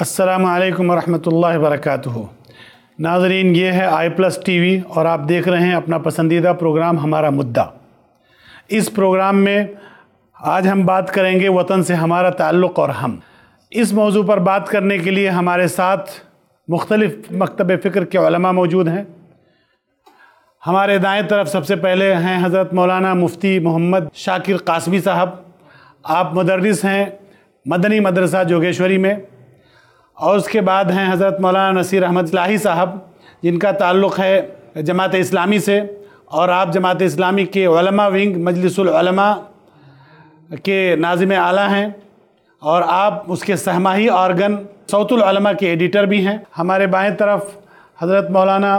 السلام علیکم ورحمۃ اللہ وبرکاتہ۔ ناظرین، یہ ہے آئی پلس ٹی وی اور آپ دیکھ رہے ہیں اپنا پسندیدہ پروگرام ہمارا مدعا۔ اس پروگرام میں آج ہم بات کریں گے وطن سے ہمارا تعلق اور ہم۔ اس موضوع پر بات کرنے کے لیے ہمارے ساتھ مختلف مکتب فکر کے علماء موجود ہیں۔ ہمارے دائیں طرف سب سے پہلے ہیں حضرت مولانا مفتی محمد شاکر قاسمی صاحب۔ آپ مدرس ہیں مدنی مدرسہ جوگیشوری میں۔ اور اس کے بعد ہیں حضرت مولانا نصیر احمد الہی صاحب، جن کا تعلق ہے جماعت اسلامی سے، اور آپ جماعت اسلامی کے علماء ونگ، مجلس العلماء کے ناظم اعلیٰ ہیں، اور آپ اس کے سہماہی آرگن صوت العلماء کے ایڈیٹر بھی ہیں۔ ہمارے بائیں طرف حضرت مولانا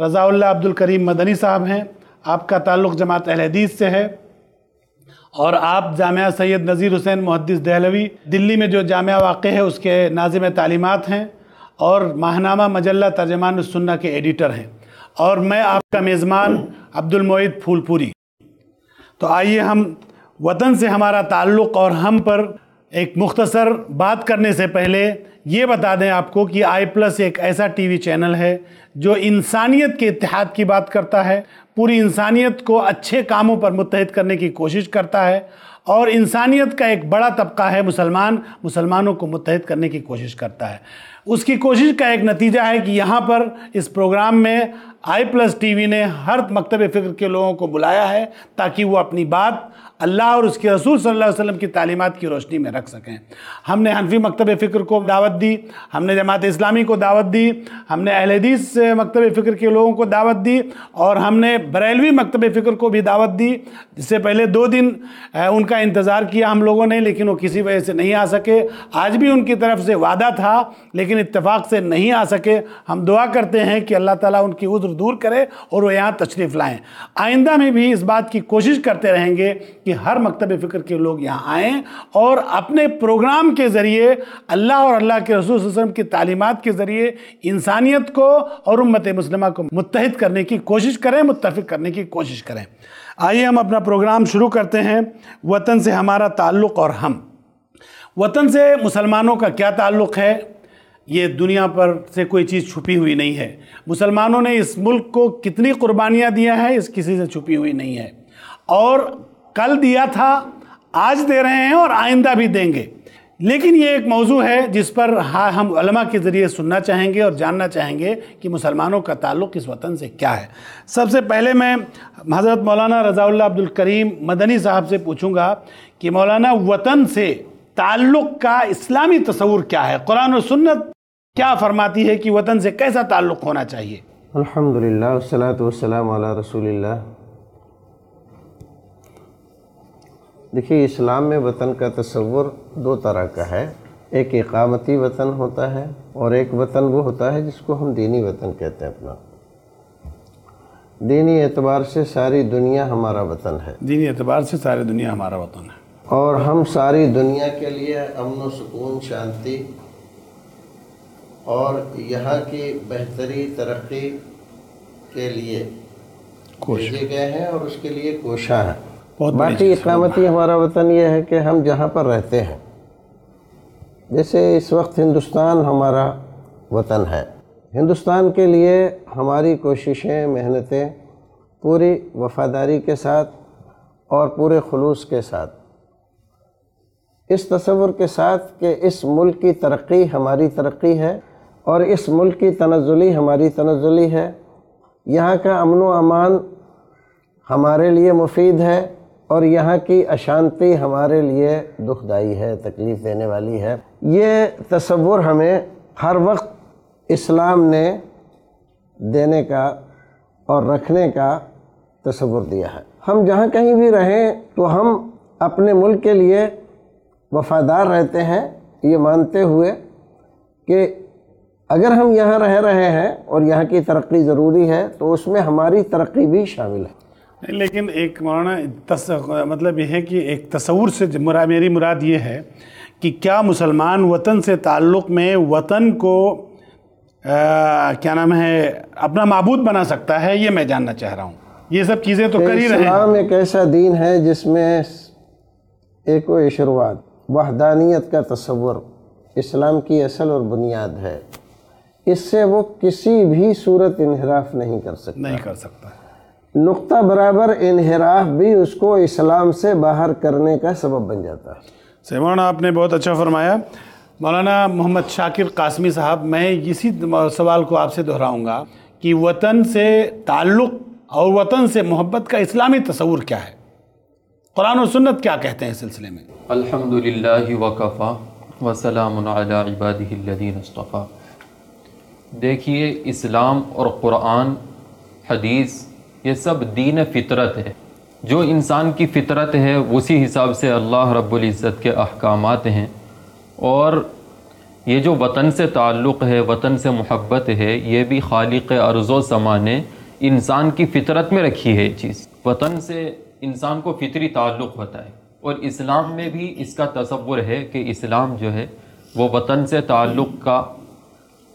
رضا اللہ عبد الکریم مدنی صاحب ہیں، آپ کا تعلق جماعت اہل حدیث سے ہے۔ اور آپ جامعہ سید نذیر حسین محدث دہلوی، دلی میں جو جامعہ واقع ہے، اس کے ناظم تعلیمات ہیں اور ماہنامہ مجلہ ترجمان السنہ کے ایڈیٹر ہیں۔ اور میں آپ کا میزبان عبد المعید پھول پوری تو آئیے ہم وطن سے ہمارا تعلق اور ہم پر ایک مختصر بات کرنے سے پہلے یہ بتا دیں آپ کو کہ آئی پلس ایک ایسا ٹی وی چینل ہے جو انسانیت کے اتحاد کی بات کرتا ہے، پوری انسانیت کو اچھے کاموں پر متحد کرنے کی کوشش کرتا ہے اور انسانیت کا ایک بڑا طبقہ ہے مسلمان، مسلمانوں کو متحد کرنے کی کوشش کرتا ہے۔ اس کی کوشش کا ایک نتیجہ ہے کہ یہاں پر اس پروگرام میں آئی پلس ٹی وی نے ہر مکتب فکر کے لوگوں کو بلایا ہے تاکہ وہ اپنی بات اللہ اور اس کے رسول صلی اللہ علیہ وسلم کی تعلیمات کی روشنی میں رکھ سکیں۔ ہم نے حنفی مکتب فکر کو دعوت دی، ہم نے جماعت اسلامی کو دعوت دی، ہم نے اہل حدیث مکتب فکر کے لوگوں کو دعوت دی اور ہم نے بریلوی مکتب فکر کو بھی دعوت دی۔ جس سے پہلے دو دن ان کا انتظار کیا ہم لوگوں نے، لیکن وہ کسی وجہ سے نہیں آ سکے۔ آج بھی ان کی طرف سے وعدہ تھا، لیکن اتفاق سے نہیں آ سکے۔ ہم دعا کرتے ہیں کہ اللہ تعالیٰ ان کی عذر دور کرے اور وہ یہاں تشریف لائیں۔ آئندہ میں بھی اس بات کی کوشش کرتے رہیں گے کہ ہر مکتب فکر کے لوگ یہاں آئیں اور اپنے پروگرام کے ذریعے اللہ اور اللہ کے رسول صلی اللہ علیہ وسلم کی تعلیمات کے ذریعے انسانیت کو اور امت مسلمہ کو متحد کرنے کی کوشش کریں، متفق کرنے کی کوشش کریں۔ آئیے ہم اپنا پروگرام شروع کرتے ہیں۔ وطن سے ہمارا تعلق اور ہم۔ وطن سے مسلمانوں کا کیا تعلق ہے؟ یہ دنیا پر سے کوئی چیز چھپی ہوئی نہیں ہے۔ مسلمانوں نے اس ملک کو کتنی قربانیاں دیا ہے اس کسی سے چھپی ہوئی نہیں ہے۔ اور کل دیا تھا، آج دے رہے ہیں اور آئندہ بھی دیں گے۔ لیکن یہ ایک موضوع ہے جس پر ہم علماء کے ذریعے سننا چاہیں گے اور جاننا چاہیں گے کہ مسلمانوں کا تعلق اس وطن سے کیا ہے۔ سب سے پہلے میں حضرت مولانا رضا اللہ عبد الکریم مدنی صاحب سے پوچھوں گا کہ مولانا وطن سے تعلق کا اسلامی تصور کیا ہے؟ قرآن و سنت کیا فرماتی ہے کہ وطن سے کیسا تعلق ہونا چاہیے؟ الحمدللہ، والصلاة والسلام علی رسول اللہ۔ دیکھیے اسلام میں وطن کا تصور دو طرح کا ہے۔ ایک اقامتی وطن ہوتا ہے اور ایک وطن وہ ہوتا ہے جس کو ہم دینی وطن کہتے ہیں اپنا۔ دینی اعتبار سے ساری دنیا ہمارا وطن ہے۔ دینی اعتبار سے ساری دنیا ہمارا وطن ہے۔ اور ہم ساری دنیا کے لیے امن و سکون شانتی اور یہاں کی بہتری ترقی کے لیے بھیجے گئے ہیں اور اس کے لیے کوشاں ہیں۔ بہت باقی اقامتی ہمارا وطن یہ ہے کہ ہم جہاں پر رہتے ہیں جیسے اس وقت ہندوستان ہمارا وطن ہے۔ ہندوستان کے لیے ہماری کوششیں محنتیں پوری وفاداری کے ساتھ اور پورے خلوص کے ساتھ۔ اس تصور کے ساتھ کہ اس ملک کی ترقی ہماری ترقی ہے اور اس ملک کی تنزلی ہماری تنزلی ہے۔ یہاں کا امن و امان ہمارے لیے مفید ہے۔ اور یہاں کی اشانتی ہمارے لیے دکھ دائی ہے، تکلیف دینے والی ہے۔ یہ تصور ہمیں ہر وقت اسلام نے دینے کا اور رکھنے کا تصور دیا ہے۔ ہم جہاں کہیں بھی رہیں تو ہم اپنے ملک کے لیے وفادار رہتے ہیں۔ یہ مانتے ہوئے کہ اگر ہم یہاں رہ رہے ہیں اور یہاں کی ترقی ضروری ہے تو اس میں ہماری ترقی بھی شامل ہے۔ لیکن ایک مولانا مطلب یہ ہے کہ ایک تصور سے میری مراد یہ ہے کہ کیا مسلمان وطن سے تعلق میں وطن کو کیا نام ہے اپنا معبود بنا سکتا ہے یہ میں جاننا چاہ رہا ہوں۔ یہ سب چیزیں تو کر ہی رہے ہیں۔ اسلام ایک ایسا دین ہے جس میں ایک و اشروات وحدانیت کا تصور اسلام کی اصل اور بنیاد ہے۔ اس سے وہ کسی بھی صورت انحراف نہیں کر سکتا۔ نہیں کر سکتا۔ نقطہ برابر انحراف بھی اس کو اسلام سے باہر کرنے کا سبب بن جاتا ہے۔ سے مولانا آپ نے بہت اچھا فرمایا۔ مولانا محمد شاکر قاسمی صاحب میں اسی سوال کو آپ سے دہراؤں گا کہ وطن سے تعلق اور وطن سے محبت کا اسلامی تصور کیا ہے؟ قرآن و سنت کیا کہتے ہیں اس سلسلے میں؟ الحمد للہ وقفا وسلام علی عبادہ الذین اصطفیٰ دیکھیے اسلام اور قرآن حدیث یہ سب دین فطرت ہے جو انسان کی فطرت ہے، اسی حساب سے اللہ رب العزت کے احکامات ہیں۔ اور یہ جو وطن سے تعلق ہے، وطن سے محبت ہے، یہ بھی خالق ارض و سما نے انسان کی فطرت میں رکھی ہے یہ چیز۔ وطن سے انسان کو فطری تعلق ہوتا ہے۔ اور اسلام میں بھی اس کا تصور ہے کہ اسلام جو ہے، وہ وطن سے تعلق کا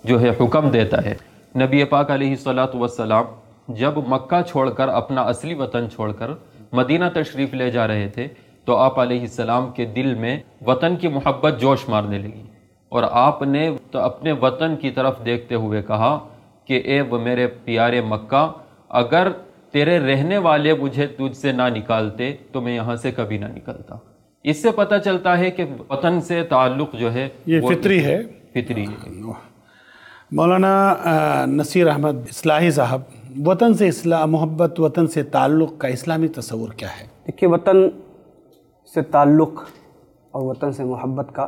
جو ہے، حکم دیتا ہے۔ نبی پاک علیہ صلاۃ وسلام جب مکہ چھوڑ کر اپنا اصلی وطن چھوڑ کر مدینہ تشریف لے جا رہے تھے تو آپ علیہ السلام کے دل میں وطن کی محبت جوش مارنے لگی۔ اور آپ نے تو اپنے وطن کی طرف دیکھتے ہوئے کہا کہ اے وہ میرے پیارے مکہ اگر تیرے رہنے والے مجھے تجھ سے نہ نکالتے تو میں یہاں سے کبھی نہ نکلتا۔ اس سے پتہ چلتا ہے کہ وطن سے تعلق جو ہے یہ فطری ہے۔ فطری ہے۔ مولانا نصیر احمد اصلاحی صاحب وطن سے اسلام، محبت وطن سے تعلق کا اسلامی تصور کیا ہے؟ دیکھیے، وطن سے تعلق اور وطن سے محبت کا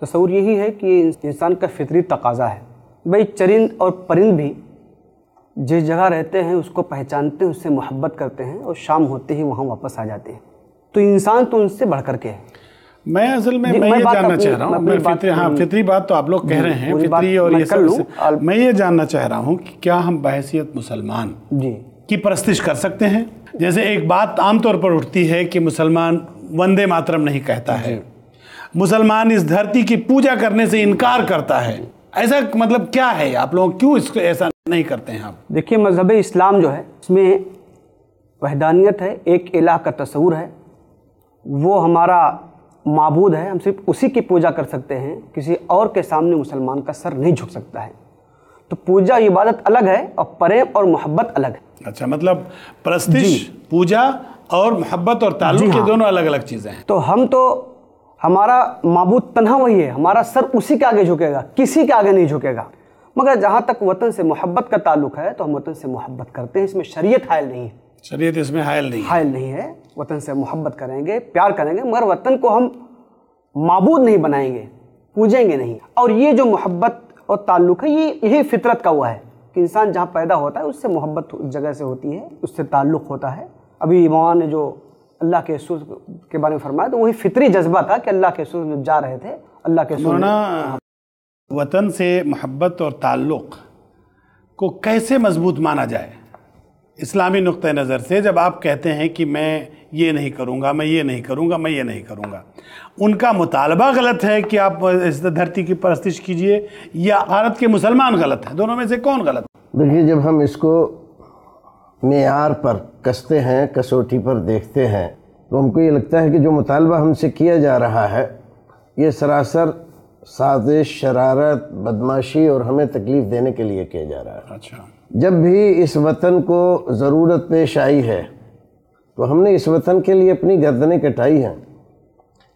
تصور یہی ہے کہ انسان کا فطری تقاضا ہے۔ بھائی، چرند اور پرند بھی جس جگہ رہتے ہیں، اس کو پہچانتے ہیں، اس سے محبت کرتے ہیں اور شام ہوتے ہی وہاں واپس آ جاتے ہیں۔ تو انسان تو ان سے بڑھ کر کے ہے۔ میں اصل میں جی، میں یہ جاننا چاہ رہا ہوں میں فطری ہاں۔ فطری بات تو آپ لوگ کہہ رہے ہیں فطری اور یہ سب میں یہ جاننا چاہ رہا ہوں کہ کیا ہم بحثیت مسلمان جی۔ کی پرستش کر سکتے ہیں؟ جیسے ایک بات عام طور پر اٹھتی ہے کہ مسلمان وندے ماترم نہیں کہتا جی۔ ہے مسلمان اس دھرتی کی پوجا کرنے سے انکار کرتا ہے۔ ایسا مطلب کیا ہے؟ آپ لوگ کیوں اس کو ایسا نہیں کرتے ہیں آپ؟ دیکھیے مذہب اسلام جو ہے اس میں وحدانیت ہے ایک الہ کا تصور ہے۔ وہ ہمارا معبود ہے ہم صرف اسی کی پوجا کر سکتے ہیں کسی اور کے سامنے مسلمان کا سر نہیں جھک سکتا ہے۔ تو پوجا عبادت الگ ہے اور پریب اور محبت الگ ہے۔ اچھا مطلب پرستش پوجا اور محبت اور تعلق جی یہ ہاں۔ دونوں الگ الگ چیزیں ہیں۔ تو ہم تو ہمارا معبود تنہا وہی ہے ہمارا سر اسی کے آگے جھکے گا کسی کے آگے نہیں جھکے گا۔ مگر جہاں تک وطن سے محبت کا تعلق ہے تو ہم وطن سے محبت کرتے ہیں اس میں شریعت حائل نہیں ہے۔ شریعت اس میں حائل نہیں حائل نہیں ہے۔ وطن سے محبت کریں گے پیار کریں گے مگر وطن کو ہم معبود نہیں بنائیں گے پوجیں گے نہیں۔ اور یہ جو محبت اور تعلق ہے یہ یہی فطرت کا ہوا ہے کہ انسان جہاں پیدا ہوتا ہے اس سے محبت اس جگہ سے ہوتی ہے اس سے تعلق ہوتا ہے۔ ابھی مولانا نے جو اللہ کے رسول کے بارے میں فرمایا تو وہی فطری جذبہ تھا کہ اللہ کے رسول جب جا رہے تھے اللہ کے رسول وطن سے محبت اور تعلق کو کیسے مضبوط مانا جائے؟ اسلامی نقطہ نظر سے جب آپ کہتے ہیں کہ میں یہ نہیں کروں گا میں یہ نہیں کروں گا میں یہ نہیں کروں گا ان کا مطالبہ غلط ہے کہ آپ اس دھرتی کی پرستش کیجیے یا بھارت کے مسلمان غلط ہیں؟ دونوں میں سے کون غلط؟ دیکھیے جب ہم اس کو معیار پر کستے ہیں کسوٹی پر دیکھتے ہیں تو ہم کو یہ لگتا ہے کہ جو مطالبہ ہم سے کیا جا رہا ہے یہ سراسر سازش شرارت بدماشی اور ہمیں تکلیف دینے کے لیے کیا جا رہا ہے۔ اچھا۔ جب بھی اس وطن کو ضرورت پیش آئی ہے تو ہم نے اس وطن کے لیے اپنی گردنیں کٹائی ہیں۔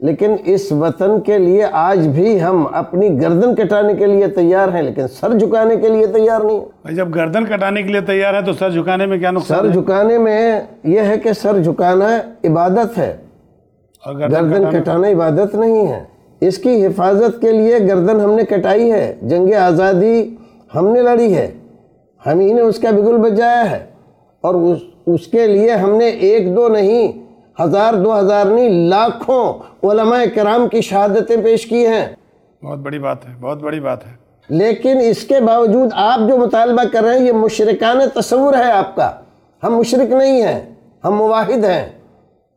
لیکن اس وطن کے لیے آج بھی ہم اپنی گردن کٹانے کے لیے تیار ہیں لیکن سر جھکانے کے لیے تیار نہیں۔ جب گردن کٹانے کے لیے تیار ہے تو سر جھکانے میں کیا نقصان سر جھکانے میں یہ ہے کہ سر جھکانا عبادت ہے۔ اور گردن گردن کٹانا عبادت نہیں ہے۔ اس کی حفاظت کے لیے گردن ہم نے کٹائی ہے۔ جنگ آزادی ہم نے لڑی ہے۔ ہم ہی نے اس کا بگل بجایا ہے اور اس اس کے لیے ہم نے ایک دو نہیں ہزار دو ہزار نہیں لاکھوں علماء کرام کی شہادتیں پیش کی ہیں۔ بہت بڑی بات ہے بہت بڑی بات ہے۔ لیکن اس کے باوجود آپ جو مطالبہ کر رہے ہیں یہ مشرکانہ تصور ہے آپ کا۔ ہم مشرک نہیں ہیں ہم مواحد ہیں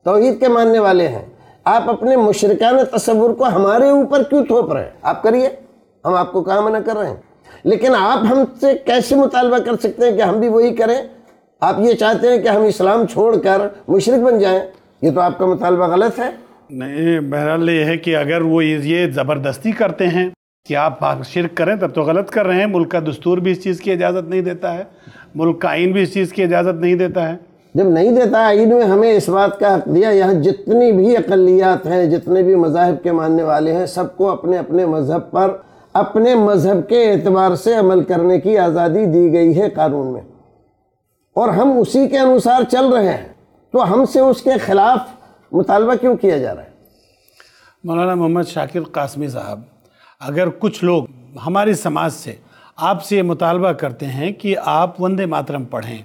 توحید کے ماننے والے ہیں۔ آپ اپنے مشرکانہ تصور کو ہمارے اوپر کیوں تھوپ رہے ہیں؟ آپ کریے ہم آپ کو کہاں منع کر رہے ہیں۔ لیکن آپ ہم سے کیسے مطالبہ کر سکتے ہیں کہ ہم بھی وہی کریں؟ آپ یہ چاہتے ہیں کہ ہم اسلام چھوڑ کر مشرک بن جائیں؟ یہ تو آپ کا مطالبہ غلط ہے۔ نہیں بہرحال یہ ہے کہ اگر وہ یہ زبردستی کرتے ہیں کہ آپ شرک کریں تب تو غلط کر رہے ہیں۔ ملک کا دستور بھی اس چیز کی اجازت نہیں دیتا ہے۔ ملک کا آئین بھی اس چیز کی اجازت نہیں دیتا ہے۔ جب نہیں دیتا آئین میں ہمیں اس بات کا حق دیا۔ یہاں جتنی بھی اقلیات ہیں جتنے بھی مذاہب کے ماننے والے ہیں سب کو اپنے اپنے مذہب پر اپنے مذہب کے اعتبار سے عمل کرنے کی آزادی دی گئی ہے قانون میں۔ اور ہم اسی کے انوسار چل رہے ہیں۔ تو ہم سے اس کے خلاف مطالبہ کیوں کیا جا رہا ہے؟ مولانا محمد شاکر قاسمی صاحب، اگر کچھ لوگ ہماری سماج سے آپ سے یہ مطالبہ کرتے ہیں کہ آپ وندے ماترم پڑھیں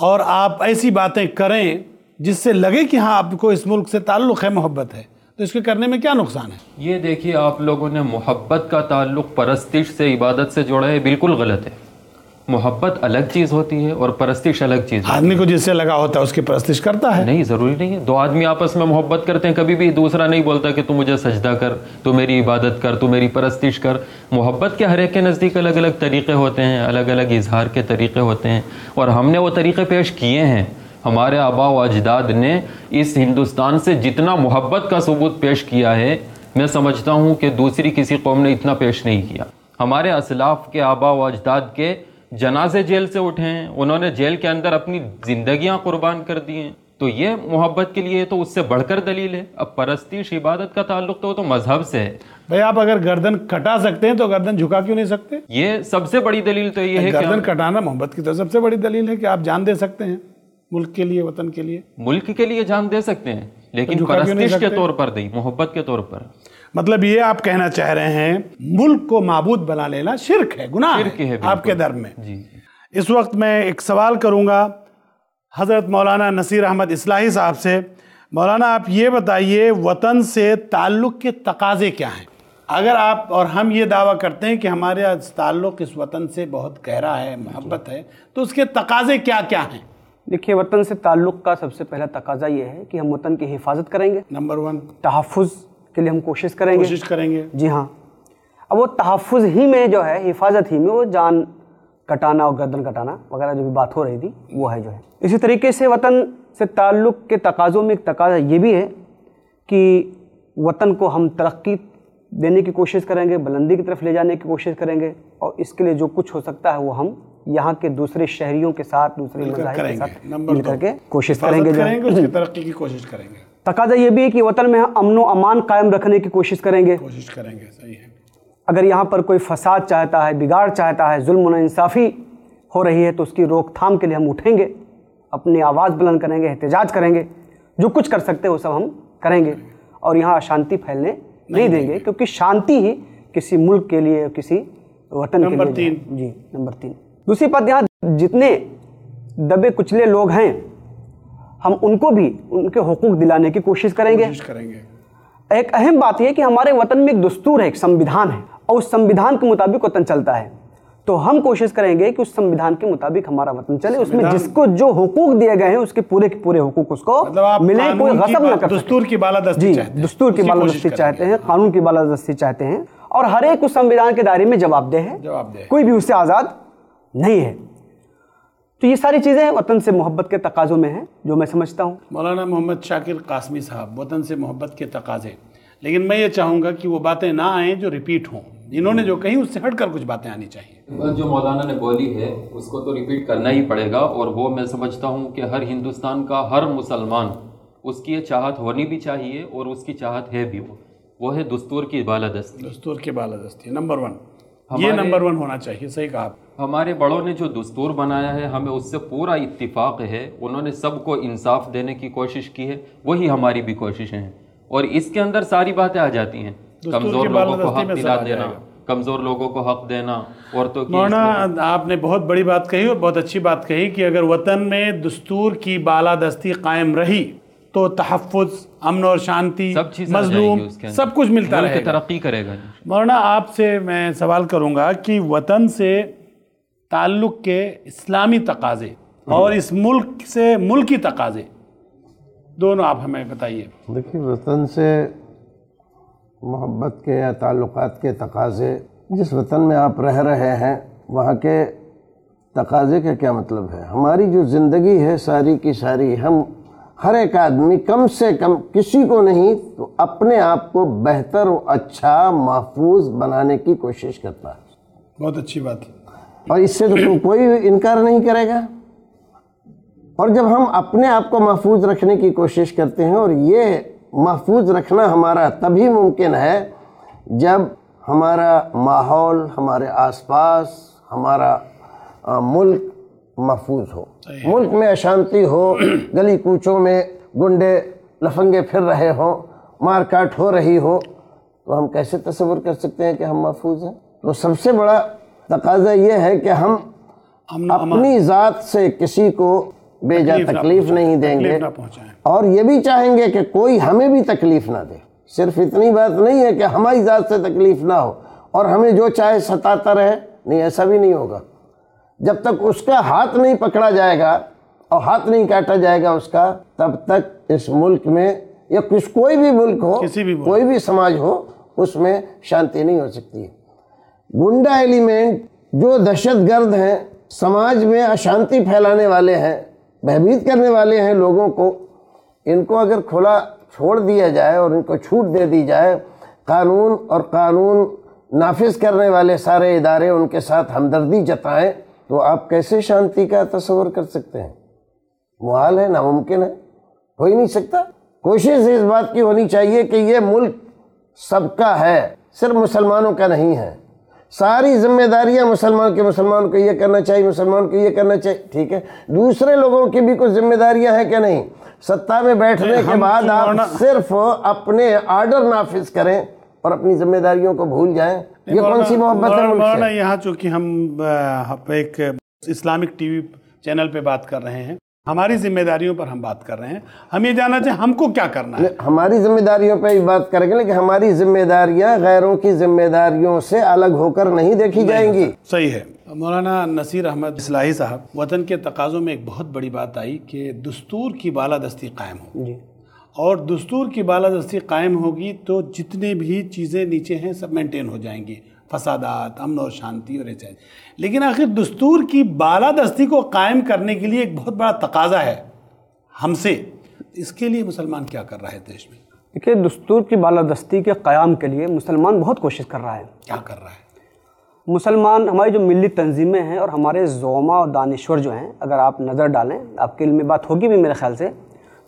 اور آپ ایسی باتیں کریں جس سے لگے کہ ہاں آپ کو اس ملک سے تعلق ہے، محبت ہے تو اس کے کرنے میں کیا نقصان ہے؟ یہ دیکھیے آپ لوگوں نے محبت کا تعلق پرستش سے عبادت سے جوڑا ہے بالکل غلط ہے۔ محبت الگ چیز ہوتی ہے اور پرستش الگ چیز آدمی کو جس سے لگا ہوتا ہے اس کی پرستش کرتا ہے؟ نہیں ضروری نہیں ہے۔ دو آدمی آپس میں محبت کرتے ہیں کبھی بھی دوسرا نہیں بولتا کہ تو مجھے سجدہ کر تو میری عبادت کر تو میری پرستش کر۔ محبت کے ہر ایک کے نزدیک الگ الگ طریقے ہوتے ہیں الگ الگ اظہار کے طریقے ہوتے ہیں۔ اور ہم نے وہ طریقے پیش کیے ہیں۔ ہمارے آبا و اجداد نے اس ہندوستان سے جتنا محبت کا ثبوت پیش کیا ہے میں سمجھتا ہوں کہ دوسری کسی قوم نے اتنا پیش نہیں کیا۔ ہمارے اسلاف کے آبا و اجداد کے جنازے جیل سے اٹھے ہیں انہوں نے جیل کے اندر اپنی زندگیاں قربان کر دی ہیں۔ تو یہ محبت کے لیے تو اس سے بڑھ کر دلیل ہے۔ اب پرستش عبادت کا تعلق تو تو مذہب سے ہے۔ بھائی آپ اگر گردن کٹا سکتے ہیں تو گردن جھکا کیوں نہیں سکتے؟ یہ سب سے بڑی دلیل تو یہ ہے گردن کٹانا محبت کی تو سب سے بڑی دلیل ہے کہ آپ جان دے سکتے ہیں۔ ملک کے لیے وطن کے لیے۔ ملک کے لیے جان دے سکتے ہیں لیکن پرستش کے طور پر دی محبت کے طور پر۔ مطلب یہ آپ کہنا چاہ رہے ہیں ملک کو معبود بنا لینا شرک ہے گناہ شرک ہے۔ آپ کے درم میں۔ جی۔ اس وقت میں ایک سوال کروں گا حضرت مولانا نصیر احمد اصلاحی صاحب سے۔ مولانا آپ یہ بتائیے وطن سے تعلق کے تقاضے کیا ہیں؟ اگر آپ اور ہم یہ دعویٰ کرتے ہیں کہ ہمارے تعلق اس وطن سے بہت گہرا ہے محبت ہے تو اس کے تقاضے کیا کیا ہیں؟ دیکھیے وطن سے تعلق کا سب سے پہلا تقاضا یہ ہے کہ ہم وطن کی حفاظت کریں گے۔ Number one. تحفظ کے لیے ہم کوشش کریں گے۔ کوشش کریں گے۔ جی ہاں۔ اب وہ تحفظ ہی میں جو ہے حفاظت ہی میں وہ جان کٹانا اور گردن کٹانا وغیرہ جو بھی بات ہو رہی تھی وہ ہے جو ہے۔ اسی طریقے سے وطن سے تعلق کے تقاضوں میں ایک تقاضا یہ بھی ہے کہ وطن کو ہم ترقی دینے کی کوشش کریں گے بلندی کی طرف لے جانے کی کوشش کریں گے اور اس کے لیے جو کچھ ہو سکتا ہے وہ ہم یہاں کے دوسرے شہریوں کے ساتھ دوسرے مذاہب کے ساتھ مل کر کے کوشش کریں گے اس کی ترقی کی کوشش کریں گے۔ تقاضا یہ بھی ہے کہ وطن میں ہم امن و امان قائم رکھنے کی کوشش کریں گے۔ کوشش کریں گے صحیح ہے۔ اگر یہاں پر کوئی فساد چاہتا ہے بگاڑ چاہتا ہے ظلم و انصافی ہو رہی ہے تو اس کی روک تھام کے لیے ہم اٹھیں گے اپنی آواز بلند کریں گے احتجاج کریں گے۔ جو کچھ کر سکتے ہیں وہ سب ہم کریں گے۔ اور یہاں اشانتی پھیلنے نہیں دیں گے کیونکہ شانتی ہی کسی ملک کے لیے کسی وطن کے لیے جی نمبر تین۔ دوسری بات یہاں جتنے دبے کچلے لوگ ہیں ہم ان کو بھی ان کے حقوق دلانے کی کوشش کریں گے۔ کوشش کریں گے۔ ایک اہم بات یہ کہ ہمارے وطن میں ایک دستور ہے ایک سمویدھان ہے اور اس سمویدھان کے مطابق وطن چلتا ہے۔ تو ہم کوشش کریں گے کہ اس سمویدھان کے مطابق ہمارا وطن چلے اس میں جس کو جو حقوق دیے گئے ہیں اس کے پورے کے پورے حقوق اس کو مطلب ملے کوئی غصب نہ کر دستور کی بالادستی جی چاہتے ہیں۔ دستور کی بالادستی چاہتے۔ ہیں قانون کی بالادستی چاہتے ہیں اور ہر ایک اس سمویدھان کے دائرے میں جواب دہ ہے۔ جواب دہ ہے۔ کوئی بھی اس سے آزاد نہیں ہے۔ تو یہ ساری چیزیں وطن سے محبت کے تقاضوں میں ہیں جو میں سمجھتا ہوں۔ مولانا محمد شاکر قاسمی صاحب وطن سے محبت کے تقاضے۔ لیکن میں یہ چاہوں گا کہ وہ باتیں نہ آئیں جو ریپیٹ ہوں۔ انہوں نے جو کہیں اس سے ہٹ کر کچھ باتیں آنی چاہیے۔ جو مولانا نے بولی ہے اس کو تو ریپیٹ کرنا ہی پڑے گا۔ اور وہ میں سمجھتا ہوں کہ ہر ہندوستان کا ہر مسلمان اس کی یہ چاہت ہونی بھی چاہیے اور اس کی چاہت ہے بھی وہ۔ وہ ہے دستور کی بالادستی۔ دستور کے بالادستی نمبر ون۔ یہ نمبر ون ہونا چاہیے صحیح کہا ہمارے بڑوں نے جو دستور بنایا ہے ہمیں اس سے پورا اتفاق ہے۔ انہوں نے سب کو انصاف دینے کی کوشش کی ہے وہی ہماری بھی کوششیں ہیں۔ اور اس کے اندر ساری باتیں آ جاتی ہیں۔ کمزور لوگوں کو حق دلا دینا۔ کمزور لوگوں کو حق دینا عورتوں کی آپ نے بہت بڑی بات کہی اور بہت اچھی بات کہی کہ اگر وطن میں دستور کی بالادستی قائم رہی تو تحفظ امن اور شانتی سب مظلوم۔ سب کچھ ملتا رہے گا۔ ترقی کرے گا۔ مولانا آپ سے میں سوال کروں گا کہ وطن سے تعلق کے اسلامی تقاضے اور اس ملک سے ملکی تقاضے دونوں آپ ہمیں بتائیے۔ دیکھیے وطن سے محبت کے یا تعلقات کے تقاضے جس وطن میں آپ رہ رہے ہیں وہاں کے تقاضے کا کیا مطلب ہے؟ ہماری جو زندگی ہے ساری کی ساری ہم ہر ایک آدمی کم سے کم کسی کو نہیں تو اپنے آپ کو بہتر و اچھا محفوظ بنانے کی کوشش کرتا ہے۔ بہت اچھی بات۔ اور اس سے تو کوئی انکار نہیں کرے گا۔ اور جب ہم اپنے آپ کو محفوظ رکھنے کی کوشش کرتے ہیں اور یہ محفوظ رکھنا ہمارا تبھی ممکن ہے جب ہمارا ماحول ہمارے آس پاس ہمارا ملک محفوظ ہو۔ ملک میں اشانتی ہو گلی کوچوں میں گنڈے لفنگے پھر رہے ہوں مار کاٹ ہو رہی ہو تو ہم کیسے تصور کر سکتے ہیں کہ ہم محفوظ ہیں؟ تو سب سے بڑا تقاضا یہ ہے کہ ہم اپنی ذات سے کسی کو بے جا تکلیف نہ تکلیف نہیں دیں گے۔ اور یہ بھی چاہیں گے کہ کوئی ہمیں بھی تکلیف نہ دے۔ صرف اتنی بات نہیں ہے کہ ہماری ذات سے تکلیف نہ ہو اور ہمیں جو چاہے ستاتا رہے۔ نہیں ایسا بھی نہیں ہوگا۔ جب تک اس کا ہاتھ نہیں پکڑا جائے گا اور ہاتھ نہیں کاٹا جائے گا اس کا تب تک اس ملک میں یا کچھ کوئی بھی ملک ہو کسی بھی کوئی بھی سماج ہو اس میں شانتی نہیں ہو سکتی۔ ہے گنڈا ایلیمنٹ جو دہشت گرد ہیں سماج میں اشانتی پھیلانے والے ہیں بہبید کرنے والے ہیں لوگوں کو ان کو اگر کھلا چھوڑ دیا جائے اور ان کو چھوٹ دے دی جائے قانون اور قانون نافذ کرنے والے سارے ادارے ان کے ساتھ ہمدردی جتائیں تو آپ کیسے شانتی کا تصور کر سکتے ہیں؟ محال ہے ناممکن ہے ہو ہی نہیں سکتا۔ کوشش اس بات کی ہونی چاہیے کہ یہ ملک سب کا ہے صرف مسلمانوں کا نہیں ہے۔ ساری ذمہ داریاں مسلمان کے مسلمان کو یہ کرنا چاہیے مسلمان کو یہ کرنا چاہیے ٹھیک ہے؟ دوسرے لوگوں کی بھی کچھ ذمہ داریاں ہیں کہ نہیں؟ ستا میں بیٹھنے کے بعد آپ صرف اپنے آرڈر نافذ کریں اور اپنی ذمہ داریوں کو بھول جائیں۔ یہ کون سی محبت ہے؟ مولانا یہاں چونکہ ہم ایک اسلامک ٹی وی چینل پہ بات کر رہے ہیں ہماری ذمہ داریوں پر ہم بات کر رہے ہیں۔ ہم یہ جاننا چاہیں ہم کو کیا کرنا ہے؟ ہماری ذمہ داریوں پہ بات کریں گے لیکن ہماری ذمہ داریاں غیروں کی ذمہ داریوں سے الگ ہو کر نہیں دیکھی جائیں گی۔ صحیح ہے۔ مولانا نصیر احمد اصلاحی صاحب وطن کے تقاضوں میں ایک بہت بڑی بات آئی کہ دستور کی بالادستی قائم ہو۔ جی۔ اور دستور کی بالادستی قائم ہوگی تو جتنے بھی چیزیں نیچے ہیں سب مینٹین ہو جائیں گی۔ فسادات امن اور شانتی اور ایسے لیکن آخر دستور کی بالادستی کو قائم کرنے کے لیے ایک بہت بڑا تقاضا ہے ہم سے۔ اس کے لیے مسلمان کیا کر رہا ہے دیش میں؟ دیکھیے دستور کی بالادستی کے قیام کے لیے مسلمان بہت کوشش کر رہا ہے۔ کیا کر رہا ہے؟ مسلمان ہماری جو ملی تنظیمیں ہیں اور ہمارے زوما اور دانشور جو ہیں اگر آپ نظر ڈالیں آپ کے علم میں بات ہوگی بھی میرے خیال سے۔